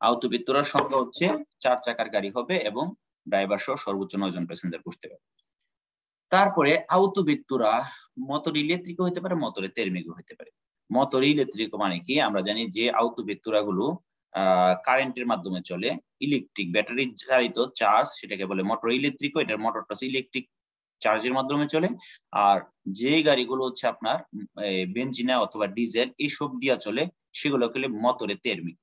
আউতো ভিত্তুরার সংখ্যা হচ্ছে চার চাকার গাড়ি হবে এবং ড্রাইভার সহ সর্বোচ্চ নয় জন প্যাসেঞ্জার বসতে পারে তারপরে আউতো ভিত্তুরা মোটর ইলেকট্রিক হতে পারে মোটরে তেরমিক হতে পারে। মোটর ইলেকট্রিক মানে কি? আমরা জানি যে আউতো গুলো কারেন্টের মাধ্যমে চলে। ইলেকট্রিক, ব্যাটারি চালিত চার্জ, সেটাকে বলে মোটর ইলেকট্রিক, এটার মোটরটা ইলেকট্রিক চার্জের মাধ্যমে চলে। আর যে গাড়িগুলো হচ্ছে আপনার বেঞ্জিনা অথবা ডিজেল এইসব দিয়া চলে সেগুলো হলে মোটরে তেরমিক।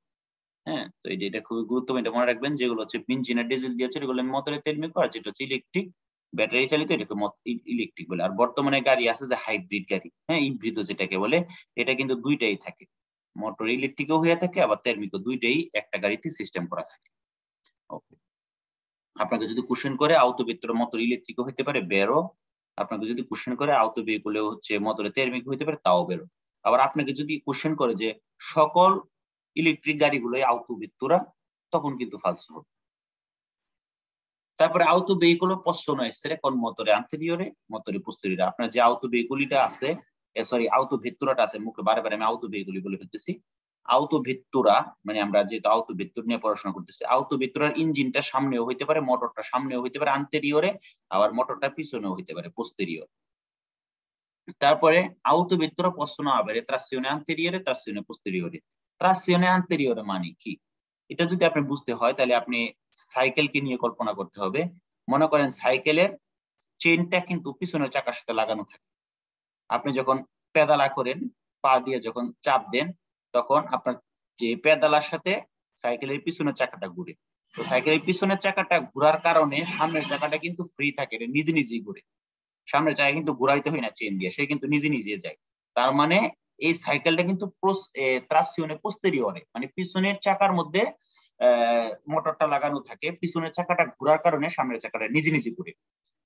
হ্যাঁ তো এটা খুবই গুরুত্বপূর্ণ, এটা মনে রাখবেন, যেগুলো হচ্ছে বেঞ্জিনা, ডিজেল দিয়ে চলে, এগুলো মোটরে তেরমিক, আর যেটা হচ্ছে ইলেকট্রিক ব্যাটারি চালিত এটাকে ইলেকট্রিক বলে। আর বর্তমানে গাড়ি আছে যে হাইব্রিড গাড়ি হ্যাঁ ইব্রিত যেটাকে বলে, এটা কিন্তু দুইটাই থাকে। মোটর ইলেকট্রিকও হয়ে থাকে, আবার তেরমিকও দুইটাই একটা গাড়িতে সিস্টেম করা থাকে। ওকে আপনাকে যদি কোশ্চেন করে আউতো ভিতরে মোটর ইলেকট্রিক হইতে পারে, বেরো। আপনাকে যদি কোশ্চেন করে আউতো ভেহিকুলে হচ্ছে মোটরে তেরমিক হইতে পারে, তাও বেরো। আবার আপনাকে যদি কোশ্চেন করে যে সকল ইলেকট্রিক গাড়িগুলোই আউতো ভিত্তুরা তখন কিন্তু ফালসু হবে। তারপরে আউতো ভেহিকুলো possono essere con motore anteriore motore posteriore আপনার যে আউতো ভেহিকুলিটা আছে সরি আউতো ভিত্তুরাটা আছে, মুখে বারে বারে আমি আউতো ভেহিকুলি বলে ফেলতেছি। আউতো ভিত্তুরা মানে আমরা যেহেতু আউতো ভিত্তুর নিয়ে পড়াশোনা করতেছি আউতো ভিত্তুরার ইঞ্জিনটা সামনেও হইতে পারে, মোটরটা সামনেও হইতে পারে আন্তেরিয়রে আবার মোটরটা পিছনেও হইতে পারে পোস্তেরিয়র তারপরে আউতো ভিত্তুরা possono avere trazione anteriore trazione posteriore trazione anteriore মানে কি? এটা যদি আপনি বুঝতে হয়, তাহলে আপনি সাইকেলকে নিয়ে কল্পনা করতে হবে। মনে করেন সাইকেলের চেনটা কিন্তু পিছনের চাকার সাথে লাগানো থাকে। আপনি যখন পেদালা করেন, পা দিয়ে যখন চাপ দেন, তখন আপনার যে পেদালার সাথে সাইকেলের পিছনের চাকাটা ঘুরে। তো সাইকেলের পিছনের চাকাটা ঘোরার কারণে সামনের চাকাটা কিন্তু ফ্রি থাকে নিজে নিজেই ঘুরে। সামনের চাকা কিন্তু ঘুরাইতে হয় না চেন দিয়ে, সে কিন্তু নিজে নিজে যায়। তার মানে এই সাইকেলটা কিন্তু ত্রাসিওনে পোস্তেরিয়রে মানে পিছনের চাকার মধ্যে মোটরটা লাগানো থাকে, পিছনের চাকাটা ঘোরার কারণে সামনের চাকাটা নিজে নিজে ঘুরে।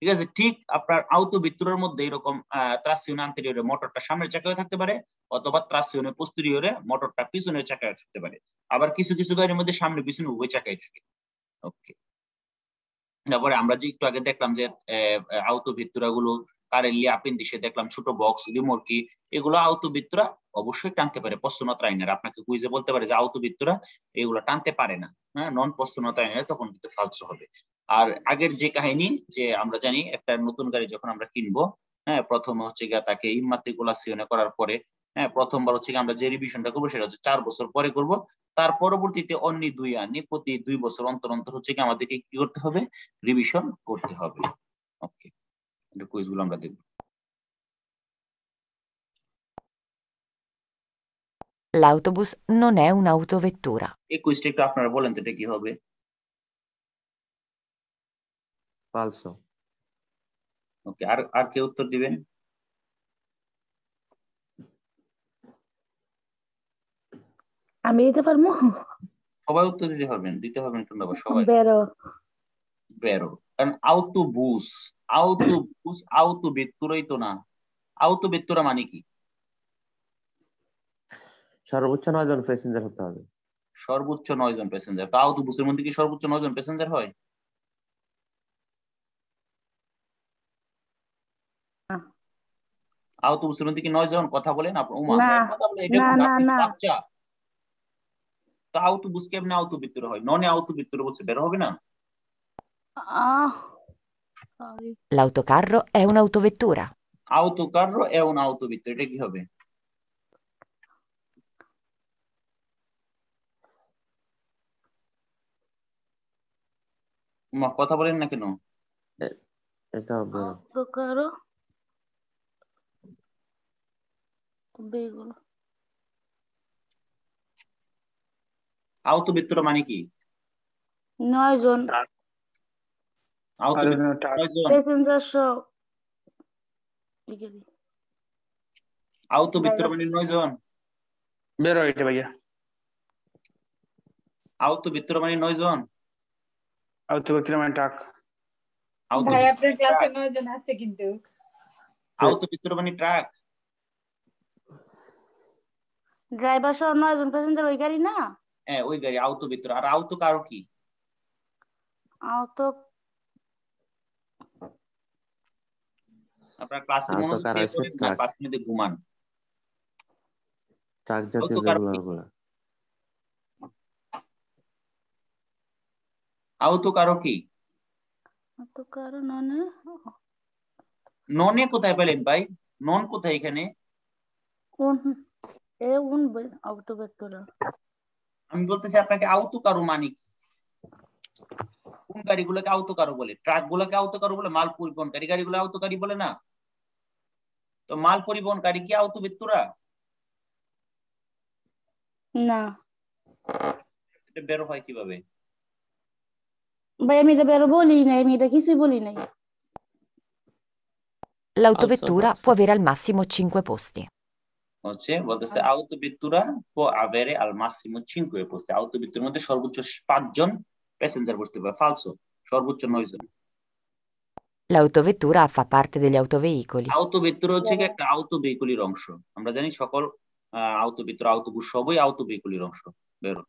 ঠিক আছে? ঠিক আপনার আউতো ভিতরের মধ্যে এরকম ত্রাসিওনে আন্তরিয়রে মোটরটা সামনের চাকায় থাকতে পারে, অথবা ত্রাসিওনে পোস্তেরিয়রে মোটরটা পিছনের চাকায় থাকতে পারে। আবার কিছু কিছু গাড়ির মধ্যে সামনে পিছনে উভয় চাকায় থাকে। ওকে তারপরে আমরা যে একটু আগে দেখলাম যে আউতো ভিত্তুরা গুলো কারেন্টলি দিশে দেখলাম ছোট বক্স রিমোর্কি এগুলো আউতো ভিত্তুরা অবশ্যই টানতে পারে পশ্চনত আইনের। আপনাকে কুইজে বলতে পারে যে আউতো ভিত্তুরা এগুলো টানতে পারে না। হ্যাঁ নন পশ্চনত আইনের তখন কিন্তু ফালসু হবে। আর আগের যে কাহিনী, যে আমরা জানি একটা নতুন গাড়ি যখন আমরা কিনবো হ্যাঁ প্রথমে হচ্ছে গিয়া তাকে ইমাত্রিকুলাসিয়নে করার পরে হ্যাঁ প্রথমবার হচ্ছে আমরা যে রিভিশনটা করব সেটা হচ্ছে চার বছর পরে করব। তার পরবর্তীতে অন্য দুই আনি প্রতি দুই বছর অন্তর অন্তর হচ্ছে কি আমাদেরকে কি করতে হবে? রিভিশন করতে হবে। ওকে কুইজগুলো আমরা দেখব। L'autobus non è un'autovettura. এই কুইজটা একটু আপনারা বলেন তো এটা কি হবে? ফালসো ওকে আর আর কে উত্তর দিবেন আমি দিতে পারব? সবাই উত্তর দিতে পারবেন দিতে পারবেন কেন বাবা সবাই। বেরো। বেরো কারণ আউটোবুস আউটোবুস আউটো বেত্তুরাই তো না। আউটো বেত্তুরা মানে কি? সর্বোচ্চ নয় জন প্যাসেঞ্জার হতে হবে। সর্বোচ্চ নয় জন প্যাসেঞ্জার তা আউটোবুসের মধ্যে কি সর্বোচ্চ নয় জন প্যাসেঞ্জার হয়? আউটোবুসের মধ্যে কি নয় জন? কথা বলেন কথা বলে এটা বাচ্চা। তা কেমনে আউটো ভিতরে হয়? ননে আউটো ভিতরে বলছে বের হবে না? L'autocarro è un'autovettura. আউটো কার্রো এ un আউটো ভিতরে এটা কি হবে উমা কথা বলেন না কেন এটা হবে না। তো করো বেগুন আউটো ভিতরে মানে কি নয় জন আউটো ভিতরে টাক নয় জন প্যাসেঞ্জার সহ। লিখে দিই। আউটো ভিতরে মানে নয় জন বেরো এটা ভাইয়া। আউটো ভিতরে মানে নয় জন আর তো বলছিলাম টাক। আউটো ভাই আপনার ক্লাসে নয় জন আছে কিন্তু। আউতো ভিতরে মানে ট্রাক ড্রাইভার সহ নয় জন প্যাসেঞ্জার ওই গাড়ি না? হ্যাঁ ওই গাড়ি আউতো ভিতরে আর আউতো কারও কি? আপনার ক্লাসে মনোযোগ দিয়ে পড়েন না ট্রাক। ক্লাসের মধ্যে ঘুমান। ট্রাক জাতীয় যেগুলো আউতো কারও কি? আহত কারও ননে। ননে কোথায় পেলেন ভাই? নন কোথায় এখানে? কোন? এ উন আহত ব্যক্তিরা আমি বলতেছি আপনাকে আউতো কারও মানে কি? কোন গাড়িগুলোকে আউতো কারও বলে? ট্রাক গুলোকে আউতো কারও বলে? মাল পরিবহনকারী গাড়িগুলো আউতো গাড়ি বলে না? তো মাল পরিবহনকারী কি আউতো ব্যক্তিরা? না। এটা বের হয় কীভাবে? ভাই আমি এটা বেরো বলি নাই আমি এটা কিছুই বলি নাই। L'autovettura Alza, può avere al massimo 5 posti. হচ্ছে বলতেছে আউতো ব্যক্তিরা পো আভেরে আল মাসিমো চিনকো পোস্তে আউতো ব্যক্তির মধ্যে সর্বোচ্চ পাঁচজন প্যাসেঞ্জার বসতে পারে ফালসো সর্বোচ্চ নয় জন L'autovettura fa parte degli autoveicoli. ব্যক্তির হচ্ছে কি একটা ভেহিকুলির অংশ। আমরা জানি সকল ব্যক্তির আউটোবুস সবই ভেহিকুলির অংশ। বেরো।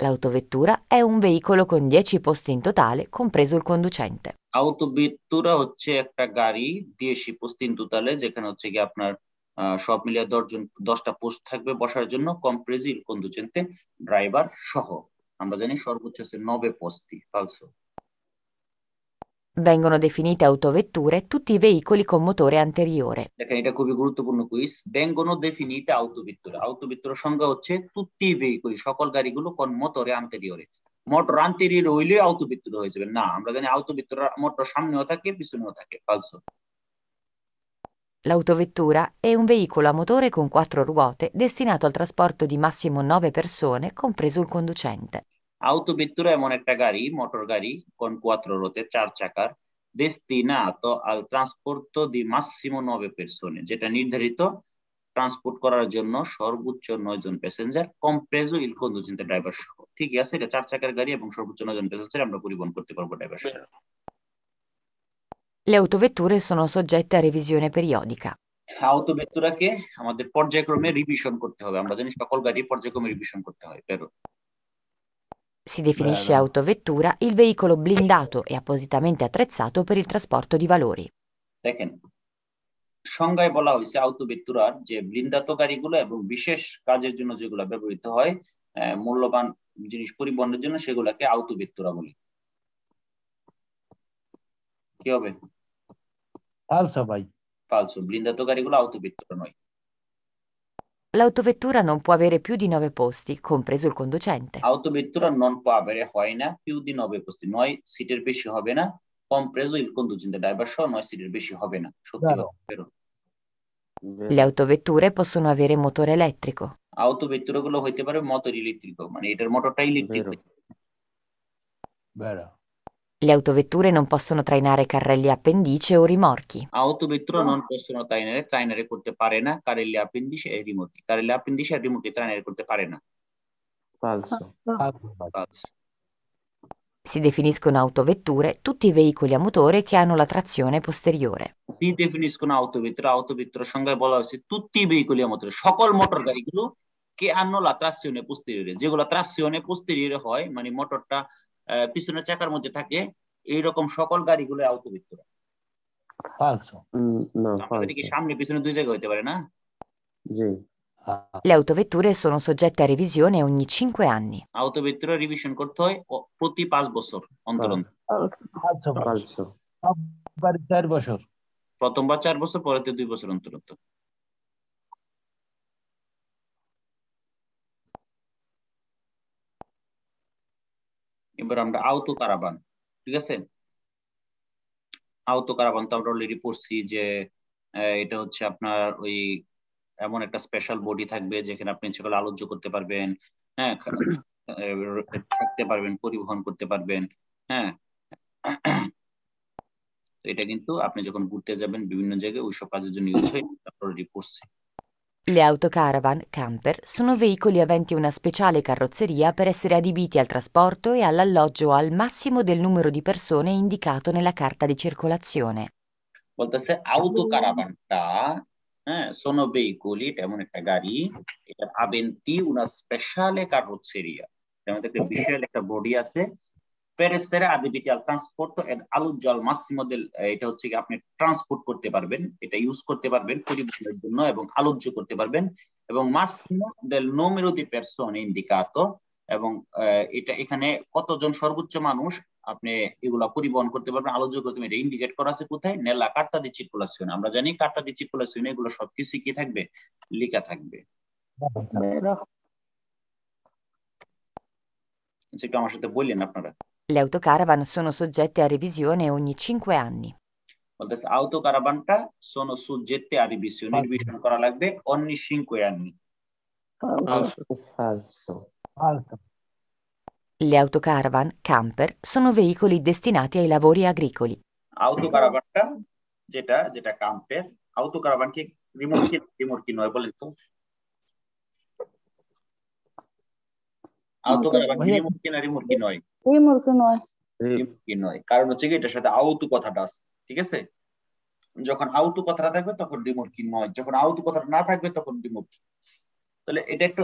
L'autovettura è un veicolo con 10 posti in totale, compreso il conducente. ব্যক্তিরা হচ্ছে একটা গাড়ি দিয়েছি পোস্তিন তুতালে যেখানে হচ্ছে কি আপনার সব মিলিয়ে দশজন দশটা পোস্ট থাকবে বসার জন্য কম্প্রেজিল কন্ডুচেন্তে ড্রাইভার সহ। আমরা জানি সর্বোচ্চ হচ্ছে নবে পোস্তি ফালসো Vengono definite autovetture tutti i veicoli con motore anteriore. দেখেন এটা খুবই গুরুত্বপূর্ণ কুইজ বেঙ্গনো দেফিনিটা আউটোবিত্তর আউটোবিত্তর সংজ্ঞা হচ্ছে তুত্তি ভেহিকুল সকল গাড়িগুলো কোন মোটরে আন্তরিয়রে মোটর আন্তরিয়র হইলে আউটোবিত্তর হয়ে যাবে না আমরা জানি আউটোবিত্তর মোটর সামনেও থাকে পিছনেও থাকে ফালসো L'autovettura è un veicolo a motore con quattro ruote destinato al trasporto di massimo 9 persone, compreso il conducente. আউটোবিত্তর এমন একটা গাড়ি মোটর গাড়ি কোন কোয়াত্রো রোতে চার চাকার destinato al trasporto di massimo nove persone যেটা নির্ধারিত ট্রান্সপোর্ট করার জন্য সর্বোচ্চ নয় জন প্যাসেঞ্জার কম্প্রেজো ইল ড্রাইভার সহ। ঠিকই আছে? এটা চার চাকার গাড়ি এবং সর্বোচ্চ নয় জন প্যাসেঞ্জার আমরা পরিবহন করতে পারব ড্রাইভার সহ। Le autovetture sono soggette a revisione periodica. আউটোবিত্তরাকে আমাদের পর্যায়ক্রমে রিভিশন করতে হবে। আমরা জানি সকল গাড়ি পর্যায়ক্রমে রিভিশন করতে হয় pero Si definisce Bene. autovettura il veicolo blindato e appositamente attrezzato per il trasporto di valori. দেখেন সংজ্ঞায় বলা হয়েছে আউটোবিত্তুরার যে বৃন্দাত গাড়িগুলো এবং বিশেষ কাজের জন্য যেগুলো ব্যবহৃত হয় আহ, মূল্যবান জিনিস পরিবহনের জন্য সেগুলোকে আউটোবিত্তুরা বলি কি হবে Falso vai. ফালসো বৃন্দাত গাড়িগুলো আউটোবিত্তুরা নয় L'autovettura non può avere più di 9 posti, compreso il conducente. আউটোবিত্তুরা নন পাবেরে হয় না পিউ দিন হবে উপস্থিত নয় সিটের বেশি হবে না কম্প্রেজো ইল কন্ডুচিন্তে ড্রাইভার সহ নয় সিটের বেশি হবে না সত্যি Bravo. কথা pero Le autovetture possono avere motore elettrico. আউটোবিত্তুরা গুলো হইতে পারে মোটর ইলেকট্রিক মানে এটার মোটরটা electric Vero. Vero. Le autovetture non possono trainare carrelli a appendice o rimorchi. আউটোবিত্তুরা নন পোস্টনো ট্রাইনারে ট্রাইনারে করতে পারে না কারেলি অ্যাপেন্ডিস এ রিমোটি কারেলি অ্যাপেন্ডিস এ রিমোটি ট্রাইনারে করতে পারে না falso Falso vai. Falso. Si definiscono autovetture tutti i veicoli a motore che hanno la trazione posteriore. সি ডেফিনিস কোন আউটোবিত্তুরা আউটোবিত্তুরা সংজ্ঞায় বলা হয়েছে তুত্তি ভেহিকুলিয়া মোটর সকল মোটর গাড়িগুলো কে আনো লা ট্রাসিওনে পোস্টেরিয়রে যেগুলো ট্রাসিওনে পোস্টেরিয়রে হয় মানে মোটরটা আহ, পিছনের চাকার মধ্যে থাকে এইরকম সকল গাড়িগুলো falso. সামনে পিছনে দুই জায়গায় হতে পারে না? জি। Le autovetture sono soggette a revisione ogni 5 anni. আউটোবিত্তুরা রিভিশন করতে হয় প্রতি পাঁচ বছর অন্তর হ্যাঁ। অন্তর Falso vai. চার বছর। প্রথমবার চার বছর পরেতে দুই বছর অন্তর অন্তর। এবার আমরা আউতো কারাবান ঠিক আছে? আউতো কারাবান তো আমরা অলরেডি পড়ছি যে এটা হচ্ছে আপনার ওই এমন একটা স্পেশাল বডি থাকবে যেখানে আপনি ইচ্ছে করলে আলোচ্য করতে পারবেন হ্যাঁ? থাকতে পারবেন, পরিবহন করতে পারবেন হ্যাঁ? এটা কিন্তু আপনি যখন ঘুরতে যাবেন বিভিন্ন জায়গায় ওইসব কাজের জন্য ইউজ হয় অলরেডি পড়ছি। Le autocaravan camper sono veicoli aventi una speciale carrozzeria per essere adibiti al trasporto e all'alloggio al massimo del numero di persone indicato nella carta di circolazione. বলতেছে আউতো কারাবানটা হ্যাঁ sono veicoli এটা এমন একটা গাড়ি এটা aventi una speciale carrozzeria এর মধ্যে একটা বিশাল একটা বডি আছে essere adibiti al trasporto ed all'uso al massimo এটা হচ্ছে কি আপনি ট্রান্সপোর্ট করতে পারবেন এটা ইউজ করতে পারবেন পরিবহনের জন্য এবং আলোচ্য করতে পারবেন। এবং massimo del numero di persone indicato এবং এটা এখানে কতজন সর্বোচ্চ মানুষ আপনি এগুলা পরিবহন করতে পারবেন আলোচ্য করতে পারবেন এটা ইন্ডিকেট করা আছে কোথায়? নেলা কার্তা দি চিরকুলাসিয়ন আমরা জানি কার্তা দি চিরকুলাসিয়ন এগুলো সবকিছু কি থাকবে? লেখা থাকবে। Vero. আচ্ছা, একটু আমার সাথে বললেন আপনারা। Le autocaravan sono soggette a revisione ogni 5 anni. বলতেছে আউতো কারাবানটা sono soggetti a revisione revision করা লাগবে ogni cinque anni Falso. Falso. Falso. Le autocaravan camper sono veicoli destinati ai lavori agricoli. আউতো কারাবানটা যেটা যেটা কাম্পের আউতো কারাবান কি রিমোট কি রিমোট কি নয় বলেন তো আউতো কারাবান কি ভাইয়া- রিমোট কি না রিমোট কি নয় Rimorchi নয় Ri- রিমোট কি নয় কারণ হচ্ছে কি এটার সাথে আউতো কথাটা আছে ঠিক আছে? যখন আউতো কথাটা থাকবে তখন রিমোট কি নয় যখন আউতো কথাটা না থাকবে তখন রিমোট কি? তাহলে এটা একটু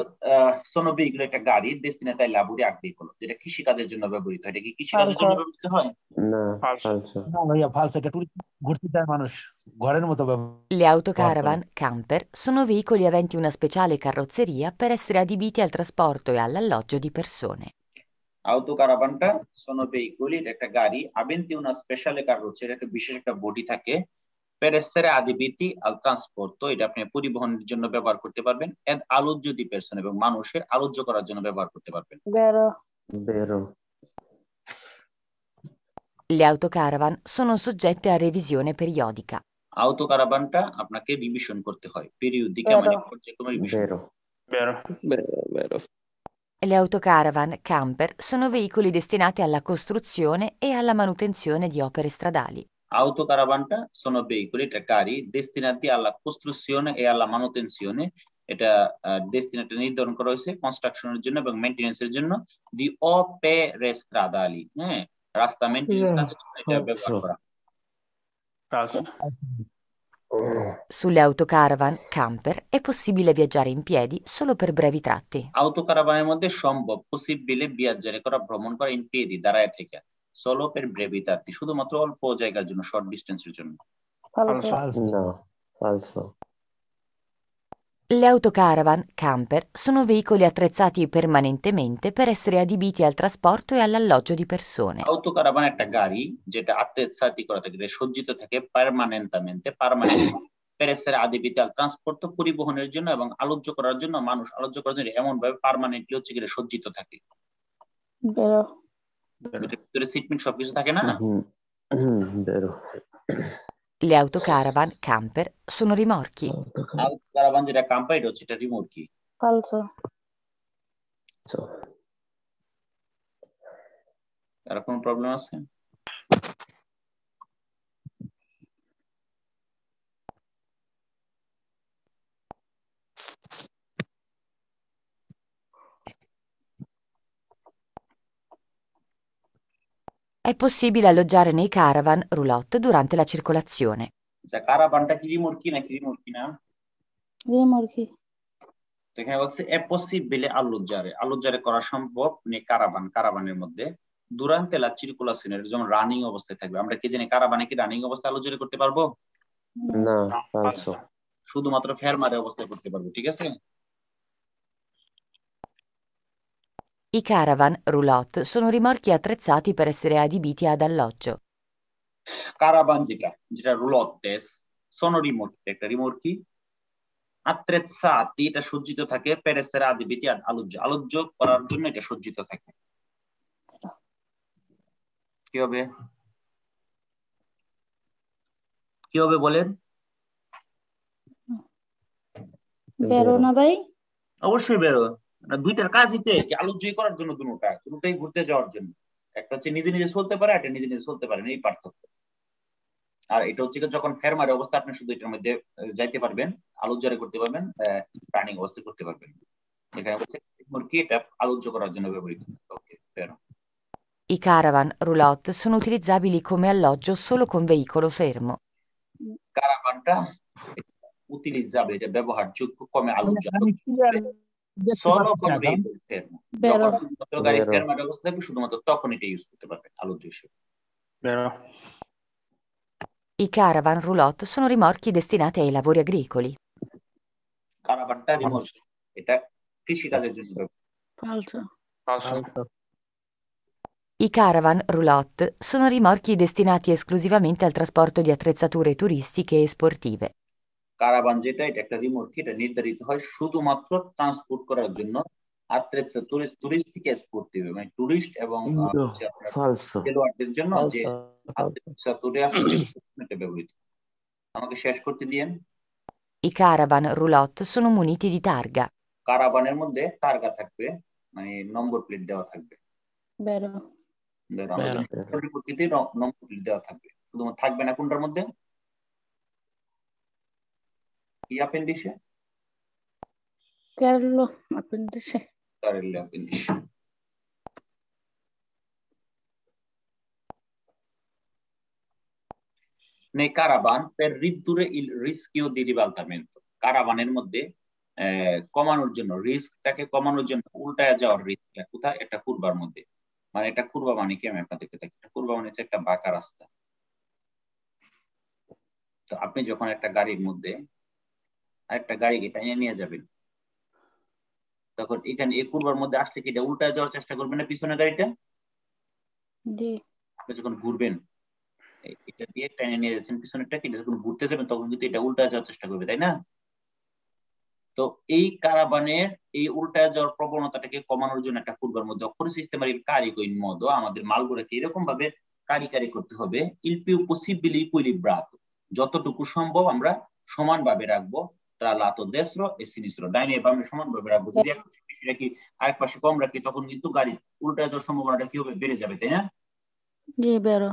সোনো ভেহিকুল একটা গাড়ি ডেস্টিনেটা লাবুরি আগ্রিকোল যেটা কৃষি কাজের জন্য ব্যবহৃত হয়। এটা কি কৃষি কাজের জন্য ব্যবহৃত হয়? No, Falso. falso. না ভাইয়া ফালসো এটা টুরিস্ট ঘুরতে যায় মানুষ। ঘরের মতো ব্যবহার Le autocaravan camper sono veicoli aventi una speciale carrozzeria per essere adibiti al trasporto e all'alloggio di persone. আউতো কারাবানটা সোনো ভেহিকুল এটা একটা গাড়ি aventi una speciale carrozzeria একটা বিশেষ একটা বডি থাকে per essere adibiti al trasporto এটা আপনি পরিবহনের জন্য ব্যবহার করতে পারবেন এড আলোচ্য দি পারসন এবং মানুষের আলোচ্য করার জন্য ব্যবহার করতে পারবেন Vero. Vero. Le autocaravan sono soggette a revisione periodica. আউতো কারাবানটা আপনাকে রিভিশন করতে হয় Vero. মানে পর্যায়ক্রমে revision Vero. Vero. Vero, vero. Le autocaravan camper sono veicoli destinati alla costruzione e alla manutenzione di opere stradali. Auto caravanta sono veicoli, এটা গাড়ি destinati alla costruzione e alla manutenzione এটা ডেস্টিনেট নির্ধারণ করা হয়েছে কনস্ট্রাকশনের জন্য এবং মেইনটেনেন্স এর জন্য দি opere stradali হ্যাঁ রাস্তা মেইনটেনেন্স Yeah. কাজের জন্য এটা ব্যবহার করা Falso. Sulle autocaravan camper è possibile viaggiare in piedi solo per brevi tratti. আউটো মধ্যে সম্ভব পসিবলে বিয়াজারে করা ভ্রমণ করা ইন পেদি দাঁড়ায় থেকে সোলো পের ব্রেভিতার্থী শুধুমাত্র অল্প জায়গার জন্য শর্ট ডিস্টেন্সের জন্য Falso. ফালসো No, falso. Le autocaravan camper sono veicoli attrezzati permanentemente per essere adibiti al trasporto e all'alloggio di persone. আউটো কারাভান একটা গাড়ি যেটা আত্মসাতি করা থাকে এটা সজ্জিত থাকে পার্মানেন্টামেন্টে permanent per essere adibiti al trasporto পরিবহনের জন্য এবং আলোচ্য করার জন্য মানুষ আলোচ্য করার জন্য এমন ভাবে পার্মানেন্টলি হচ্ছে কি এটা সজ্জিত থাকে Vero. এটার ভিতরে সিটমেন্ট সবকিছু থাকে না Mhm. Vero. Le autocaravan camper sono rimorchi. আউটো কারাভান যেটা কাম্পাই এটা হচ্ছে এটা রিমোট কি Falso. So, আর কোনো প্রবলেম আছে È possibile alloggiare nei caravan roulotte durante la circolazione. আচ্ছা কারাভানটা কি রিমোট কি নাকি রিমোট কি না Rimorchi. তো এখানে বলছে এ পসিবলে আলুজারে আলুজারে করা সম্ভব নে কারাবান কারাবানের মধ্যে দুরান্তে লা চিরকুলাসিনের যেমন রানিং অবস্থায় থাকবে আমরা কি জানি কারাবানে কি রানিং অবস্থায় আলুজারে করতে পারব no, falso. শুধুমাত্র ফেরমারে অবস্থায় করতে পারব ঠিক আছে I caravan roulotte sono rimorchi attrezzati per essere adibiti ad alloggio. কারাবান যেটা যেটা রুলটেস সোনো রিমোট একটা রিমোট কি আত্রেসাতি এটা সজ্জিত থাকে পেরেসের আদিবিতি আলোচ্য আলোচ্য করার জন্য এটা সজ্জিত থাকে কি হবে কি হবে বলেন Vero না ভাই অবশ্যই বেরো না, দুইটার কাজ হিতে কি আলোচ্যই করার জন্য দুটোটা দুটোই ঘুরতে যাওয়ার জন্য। একটা হচ্ছে নিজে নিজে চলতে পারে একটা নিজে নিজে চলতে পারে এই পার্থক্য। আর এটা হচ্ছে যখন ফেরমারে অবস্থা আপনি শুধু এটার মধ্যে যাইতে পারবেন আলোচ্যারে করতে পারবেন প্রাণিং অবস্থা করতে পারবেন। এখানে হচ্ছে মুরগি এটা আলোচ্য করার জন্য ব্যবহৃত। ওকে ফের। I caravan roulotte sono utilizzabili come alloggio solo con veicolo fermo. কারাবানটা utilizzato এটা ব্যবহারযোগ্য কমে আলোচ্য আমি clear দেখতে সলো পাচ্ছি না, কারণ Vero. যখন শুধুমাত্র গাড়ির Vero. ফেরমার অবস্থা থাকবে শুধুমাত্র তখন এটা ইউজ করতে পারবেন আলোচ্য হিসেবে Vero. I caravan roulotte sono rimorchi destinati ai lavori agricoli. কারাবানটা রিমোট এটা কৃষিকাজের জন্য ব্যবহার। Falso. Falso. Falso. I caravan roulotte sono rimorchi destinati esclusivamente al trasporto di attrezzature turistiche e sportive. কারাবান যেটা এটা একটা রিমোট এটা নির্ধারিত হয় শুধুমাত্র ট্রান্সপোর্ট করার জন্য। আত্রেৎসা টুরিস্ট টুরিস্ট থেকে এক্সপোর্ট দিবে। মানে টুরিস্ট এবং. খেলোয়াড়দের জন্য যে আসলে এটা ব্যবহৃত। আমাকে শেষ করতে দিয়েন। I caravan roulotte sono muniti di targa. কারাবানের মধ্যে তারগা থাকবে মানে নম্বর প্লেট দেওয়া থাকবে. মোটরের প্রকৃতি নম্বর প্লেট দেওয়া থাকবে। শুধুমাত্র থাকবে না কোনটার মধ্যে? কি অ্যাপেন্ডিসে Carlo, appendice. Carelli appendice Nei caravan per ridurre il rischio di ribaltamento. কারাবানের মধ্যে আহ, কমানোর জন্য রিস্কটাকে কমানোর জন্য উল্টায় যাওয়ার রিস্ক কোথায় একটা কুরবার মধ্যে মানে এটা কুরবা মানে কি আমি আপনাদেরকে দেখি কুরবা মানে হচ্ছে একটা বাঁকা রাস্তা তো আপনি যখন একটা গাড়ির মধ্যে একটা গাড়িকে টানিয়ে নিয়ে যাবেন। তখন এখানে এই কুরবার মধ্যে আসলে কি এটা উল্টায় যাওয়ার চেষ্টা করবেন না পিছনে গাড়িটা. আপনি যখন ঘুরবেন এটা দিয়ে টেনে নিয়ে যাচ্ছেন পিছনেরটা কিন্তু যখন ঘুরতে যাবেন তখন কিন্তু এটা উল্টা যাওয়ার চেষ্টা করবে তাই না? তো এই কারাবানের এই উল্টা যাওয়ার প্রবণতাটাকে কমানোর জন্য একটা পূর্বের মধ্যে অক্ষর সিস্টেমের কারিগো ইন মদ আমাদের মালগুলোকে এরকম ভাবে কারি কারি করতে হবে। ইল পিউ পসিবিলি equilibrato যতটুকু সম্ভব আমরা সমানভাবে রাখব। তা লাতো দেশর এ সিনিস্র ডাইনে বামে সমানভাবে রাখব যদি এক পাশে বেশি রাখি আরেক পাশে কম রাখি তখন কিন্তু গাড়ি উল্টা যাওয়ার সম্ভাবনাটা কি হবে? বেড়ে যাবে তাই না. Sì, vero.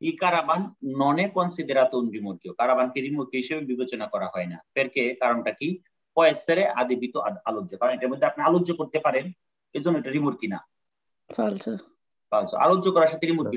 I caravan non è considerato un rimorchio কারাবানকে রিমোর্কিও হিসেবে বিবেচনা করা হয় না। পেরকে কারণটা কি? essere adibito আলোচ্য কারণ এটার মধ্যে আপনি আলোচ্য করতে পারেন এজন্য এটা রিমোর্কি না। Falso. falso আলোচ্য করার সাথে রিমোর্কি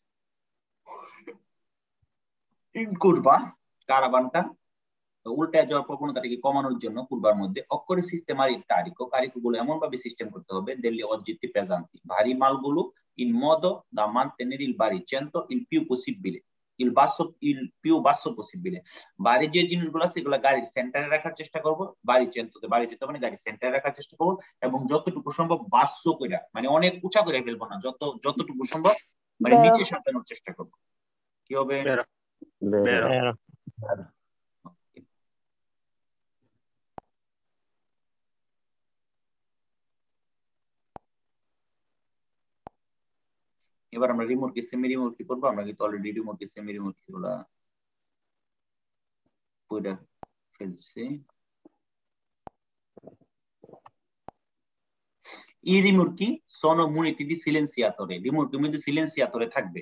in curva কারাবানটা। উল্টায় যাওয়ার প্রবণতাটাকে কমানোর জন্য কুরবার মধ্যে? অক্ষরে সিস্টেমার কারিকো কারিকোগুলো এমন ভাবে সিস্টেম করতে হবে দিল্লি oggetti pesanti ভারী মালগুলো in modo da mantenere il baricentro il più possibile il basso il più basso possibile বাড়ি যে জিনিসগুলো আছে সেগুলো গাড়ির সেন্টারে রাখার চেষ্টা করব বাড়ি চেন্ততে বাড়ি চেন্ত মানে গাড়ির সেন্টারে রাখার চেষ্টা করব এবং যতটুকু সম্ভব বাস্য করে মানে অনেক উঁচা করে ফেলব না যত যতটুকু সম্ভব মানে নিচে সাজানোর চেষ্টা করব। কি হবে? Vero. Vero. Vero. এবার আমরা রিমোটকে সেমি রিমোট কি করব আমরা কিন্তু অলরেডি রিমোটকে সেমি রিমোটগুলা পয়টা ফেলছি i rimorchi sono muniti di silenziatore রিমোটের মধ্যে সিলেন্সিয়াতরে থাকবে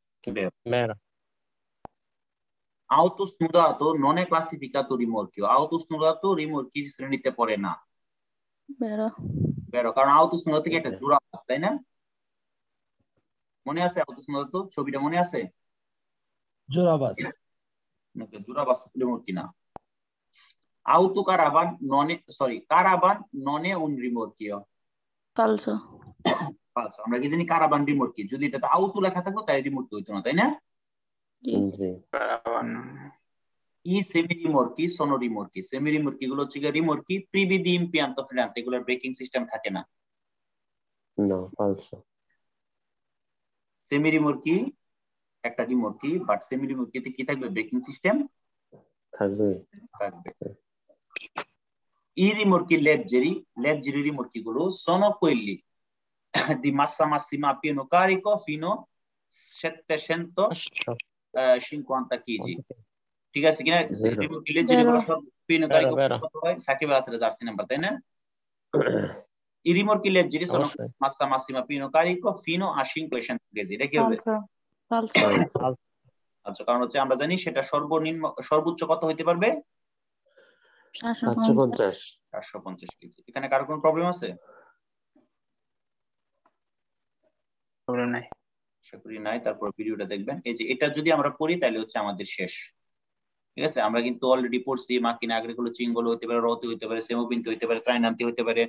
Non è classificato rimorchio auto snudato rimorchi শ্রেণীতে পড়ে না Vero. বেরো কারণ আউতো সুন্দর থেকে একটা জোড়া বাস তাই না মনে আছে আউতো সুন্দর তো ছবিটা মনে আছে জোরাবাস নাকি জোড়া বাস রিমোর্কি না auto caravan non è sorry caravan non è un rimorchio Falso. ফালসো আমরা কি জানি কারাবান রিমোটকি যদি এটাতে আউতো লেখা থাকতো তাই রিমোটকি হইতো না তাই না. ই সেমি রিমোটকি সোনো রিমোটকি সেমি রিমোটকি গুলো হচ্ছে রিমোটকি প্রিবিদি ইম্পিয়ান্ত ফ্রিলান্স এগুলোর ব্রেকিং সিস্টেম থাকে না। No, falso. সেমি রিমোটকি একটা রিমোটকি বাট সেমি রিমোটকিতে কি থাকবে? Braking system? থাকবে। থাকবে। ই rimorchi leggeri leggeri rimorchi গুলো sono quelli di massa massima a pieno carico fino 750 kg ঠিক আছে কিনা সব vero. কত হয় সাকিব আল হাসানের জার্সি নাম্বার তাই না অবশ্যই massa massima pieno carico fino a 500 kg এটা কি হবে আচ্ছা কারণ হচ্ছে আমরা জানি সেটা সর্বনিম্ন সর্বোচ্চ কত হইতে পারবে সাতশো পঞ্চাশ চারশো পঞ্চাশ কেজি এখানে কারও কোনো প্রবলেম আছে Problem নাই। আশা করি নাই, তারপর ভিডিওটা দেখবেন। এই যে এটা যদি আমরা পড়ি তাহলে হচ্ছে আমাদের শেষ। ঠিক আছে? আমরা কিন্তু অলরেডি পড়ছি, মাকিনা আগ্রিকুলো চিঙ্গল হইতে পারে রতে হইতে পারে সেমোবিনতে হইতে পারে ক্রাইনান্তি হইতে পারে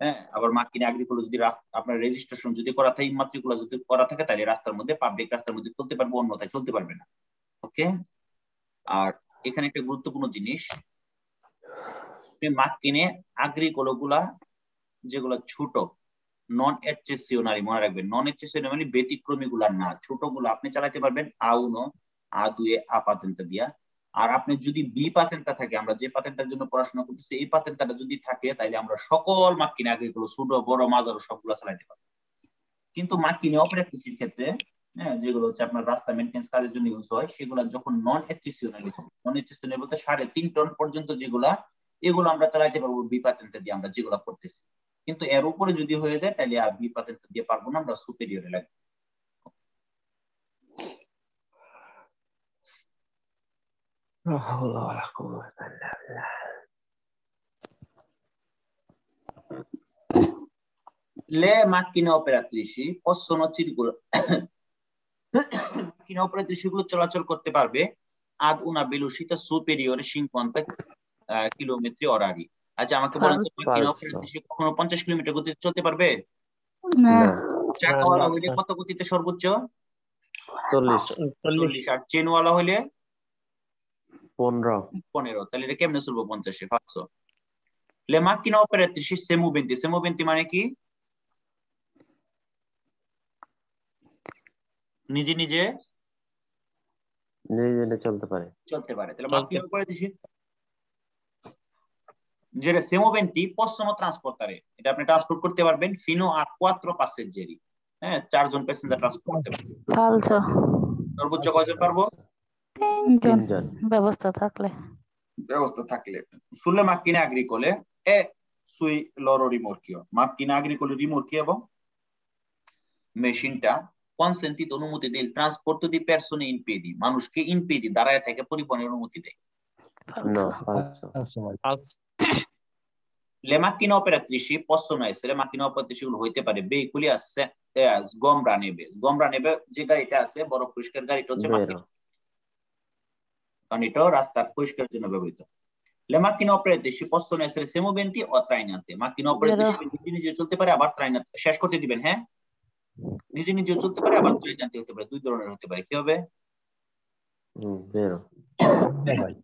হ্যাঁ? আবার মাকিনা আগ্রিকুলো যদি আপনার রেজিস্ট্রেশন যদি করা থাকে ইমাত্রিকুলো যদি করা থাকে, তাহলে রাস্তার মধ্যে পাবলিক রাস্তার মধ্যে চলতে পারবে, অন্যথায় চলতে পারবে না। ওকে আর এখানে একটা গুরুত্বপূর্ণ জিনিস। মাকিনে আগ্রিকুলো গুলা যেগুলো ছোট নন এচএসিওনারি মনে রাখবেন নন এচএসিওনারি মানে ব্যতিক্রমী গুলা না ছোটগুলো আপনি চালাতে পারবেন আ উনো আ দুয়ে। আ পাতেন্তা দিয়া আর আপনি যদি বি পাতেন্তা থাকে, আমরা যে পাতেন্তার জন্য পড়াশোনা করতেছি, এই পাতেন্তাটা যদি থাকে তাহলে আমরা সকল মাক্কিনে আগ্রিগুলো ছোট, বড়, মাঝারো সবগুলো চালাতে পারব। কিন্তু মাক্কিনে অপারেটিসির ক্ষেত্রে হ্যাঁ যেগুলো হচ্ছে আপনার রাস্তা মেনটেন্স কাজের জন্য ইউজ হয়, সেগুলো যখন নন হবে নন এচএসিওনারি বলতে সাড়ে তিন টন পর্যন্ত যেগুলা, এগুলো আমরা চালাতে পারব বি পাতেন্তা দিয়ে আমরা যেগুলো করতেছি। কিন্তু এর উপরে যদি হয়ে যায়, তাহলে আর বি পাতেন্ট দিয়ে পারব না, আমরা সুপেরিয়রে লাগবে। লে মাকিনে অপেরাত্রিশি প্রশ্ন চিরগুলো মাকিনে অপেরাত্রিশি গুলো চলাচল করতে পারবে। আদ উনা বেলুসিতা সুপেরিয়র সিংকন্তা কিলোমিটার অরারি আচ্ছা আমাকে বলেন তো মাকিনা Falso. কখনো 50 কিলোমিটার গতিতে চলতে পারবে? না। চাকাওয়ালা হইলে কত গতিতে সর্বোচ্চ? চল্লিশ চল্লিশ। চল্লিশ। আর চেনওয়ালা হইলে? পনেরো। পনেরো। তাহলে এটা কেমনে চলবো পঞ্চাশে? পাঁচশো। Le macchine operatrici semoventi, semoventi মানে কি? নিজে নিজে? নিজে নিজে চলতে পারে। চলতে পারে। তাহলে macchine operatrici যেটা semoventi possono trasportare এটা আপনি ট্রান্সপোর্ট করতে পারবেন। Fino a quattro passeggeri হ্যাঁ চারজন প্যাসেঞ্জার ট্রান্সপোর্ট করতে পারবেন। সর্বোচ্চ কয়জন পারব? তিনজন। ব্যবস্থা থাকলে। ব্যবস্থা থাকলে। sulle macchine agricole e sui loro rimorchio macchine agricole rimorchi এবং মেশিনটা কনসেন্টিত অনুমতি দিল। ট্রান্সপোর্ট দি পারসনে ইন পিedi মানুষকে ইন পিedi দাঁড়ায় থেকে পরিবহনের অনুমতি দেয়। falso le macchine operatrici possono essere macchine operatrici গুলো হইতে পারে se- eh, sgombra neve sgombra neve যে গাড়িটা আছে বড় পরিষ্কার গাড়িটা হচ্ছে macchine কারণ এটাও রাস্তার পরিষ্কার জন্য ব্যবহৃত le macchine operatrici possono essere semoventi o trainate macchine operatrici নিজে নিজে চলতে পারে আবার trainate শেষ করতে দিবেন হ্যাঁ নিজে নিজে চলতে পারে আবার trainate হতে পারে দুই ধরনের হতে পারে কি হবে হুম vero ভাই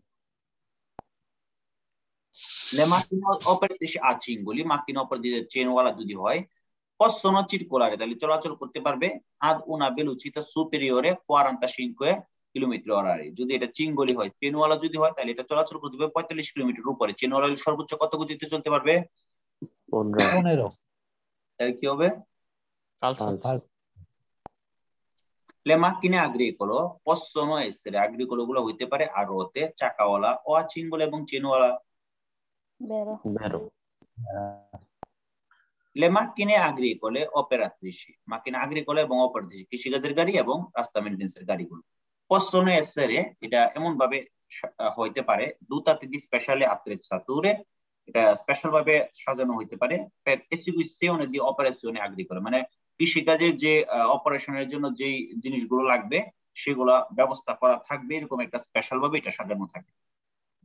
লেমাকিনাল অপারেটিসে আছিং বলি যদি হয় তাহলে চলাচল করতে পারবে সুপেরিয়রে কোয়ারান্টা শিংকুয়ে কিলোমিটার অরারে। যদি চিংগলি হয় চেন যদি হয় তাহলে সর্বোচ্চ কত গতিতে চলতে পারবে? পনেরো। তাহলে কি হবে? লেমাকিনে আগ্রী করো পশ্চন এসে গুলো হইতে পারে আর চাকাওয়ালা অ চিংগল এবং চেনওয়ালা। Vero. Vero. Le macchine agricole operatrici. Macchine agricole এবং operatrici. কৃষিকাজের গাড়ি এবং রাস্তা মেইনটেন্সের গাড়িগুলো possono essere এটা এমন ভাবে হইতে পারে দুটাতে স্পেশালি attrezzature এটা স্পেশাল ভাবে সাজানো হইতে পারে per esecuzione di operazioni agricole. মানে কৃষিকাজের যে অপারেশনের জন্য যে জিনিসগুলো লাগবে সেগুলা ব্যবস্থা করা থাকবে এরকম একটা স্পেশাল ভাবে এটা সাজানো থাকে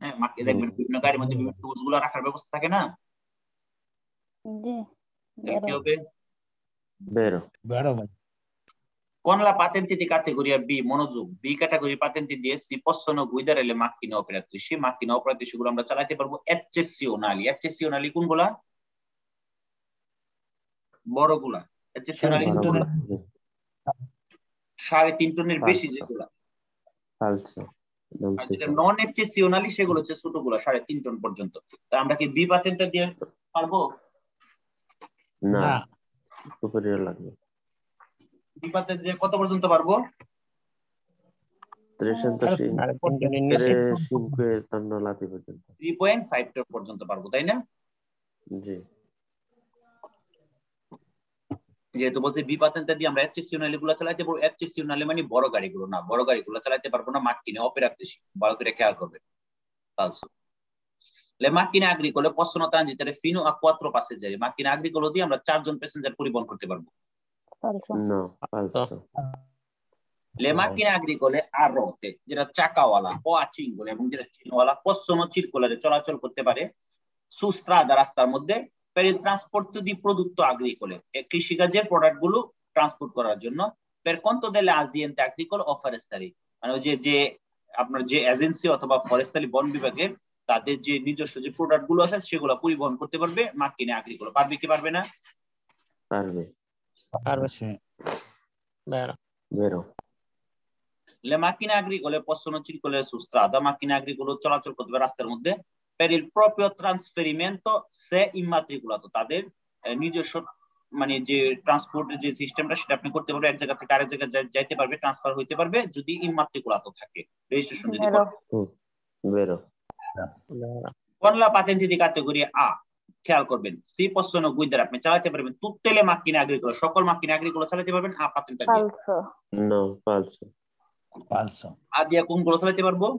হ্যাঁ মাকে দেখবেন বিভিন্ন গাড়ির মধ্যে বিভিন্ন টুলসগুলো রাখার ব্যবস্থা থাকে না জি তাহলে কি vero হবে vero, vero ভাই Con la patente di categoria B, monozoom, B category patente di si possono guidare le macchine operatrici, macchine operatrici গুলো আমরা চালাতে পারব eccezionali, eccezionali কোনগুলা? বড়গুলা, eccezionali তিন কোনগুলা? টনের সাড়ে তিন টনের বেশি আচ্ছা। যেগুলা falso, non আর si যেটা fa. নন এক্সেসিওনালি সেগুলো হচ্ছে ছোটগুলো সাড়ে তিন টন পর্যন্ত। তা আমরা কি বি পাতেন্টটা দিয়ে পারব? না superiore লাগবে। বি পাতেন্ট দিয়ে কত পর্যন্ত পারব? 305 সাড়ে তিন টনের নিচে 5 tonnellate পর্যন্ত। থ্রি পয়েন্ট ফাইভ টন পর্যন্ত পারব তাই না? জি, যেহেতু বলছে বি দিয়ে আমরা এফসিসিও নালে গুলো চালাইতে পারব। এফসিসিও নালে মানে বড় গাড়িগুলো না বড় গাড়িগুলো চালাইতে পারব না মাঠ কিনে অপে রাখতেছি ভালো করে খেয়াল করবে। চারজন প্যাসেঞ্জার পরিবহন করতে পারব। লে মাকিনা আর রতে যেটা চাকাওয়ালা ও আচিং এবং যেটা চিনওয়ালা পশ্চনা চলাচল করতে পারে সুস্ত্রাদা রাস্তার মধ্যে পেরিয়ে কৃষিকাজের প্রোডাক্টগুলো ট্রান্সপোর্ট করার জন্য যে যে যে নিজস্ব যে প্রোডাক্টগুলো আছে সেগুলো পরিবহন করতে পারবে মাকিনে আগ্রি করো পারবে কি পারবে না পারবে পারবে সে বেরো বেরো লে মাকিনে আগ্রি চলাচল করতে পারবে রাস্তার মধ্যে per il proprio trasferimento se immatricolato তাদের নিজস্ব মানে যে ট্রান্সপোর্টের যে সিস্টেমটা সেটা আপনি করতে পারবে এক জায়গা থেকে আরেক জায়গায় যাই- যাইতে পারবে ট্রান্সফার হইতে পারবে যদি ইমাত্রিকুলাতো থাকে রেজিস্ট্রেশন যদি vero, con la patente di categoria A খেয়াল করবেন সি possono guidare আপনি চালাতে পারবেন tutte le macchine agricole সকল মাকিনে agricole চালাতে পারবেন আ পাতেন্ট দিয়ে falso, no, falso, পালসো আ দিয়া কোনগুলো চালাতে পারব?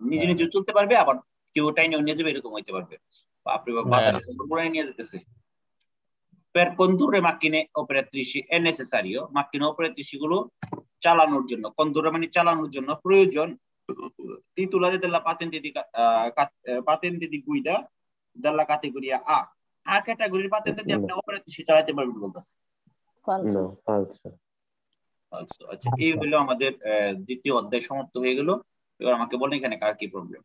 নিজে নিজে চলতে পারবে আবার কেউ টাইনে নিয়ে যাবে এরকম হইতে পারবে বাপরে বাপ হ্যাঁ। বাতাসে নিয়ে যেতেছে per condurre macchine operatrici è necessario macchine operatrici গুলো চালানোর জন্য condurre মানে চালানোর জন্য প্রয়োজন titolare della patente di ca- eh, ca- eh, patente di guida della categoria A A ক্যাটাগরির পাতেন্টে দিয়ে আপনি চালাতে পারবেন বলতেছে falso, falso, আচ্ছা আচ্ছা এই হলো আমাদের আহ, দ্বিতীয় অধ্যায় সমাপ্ত হয়ে গেল এবার আমাকে বলেন এখানে কার কি প্রবলেম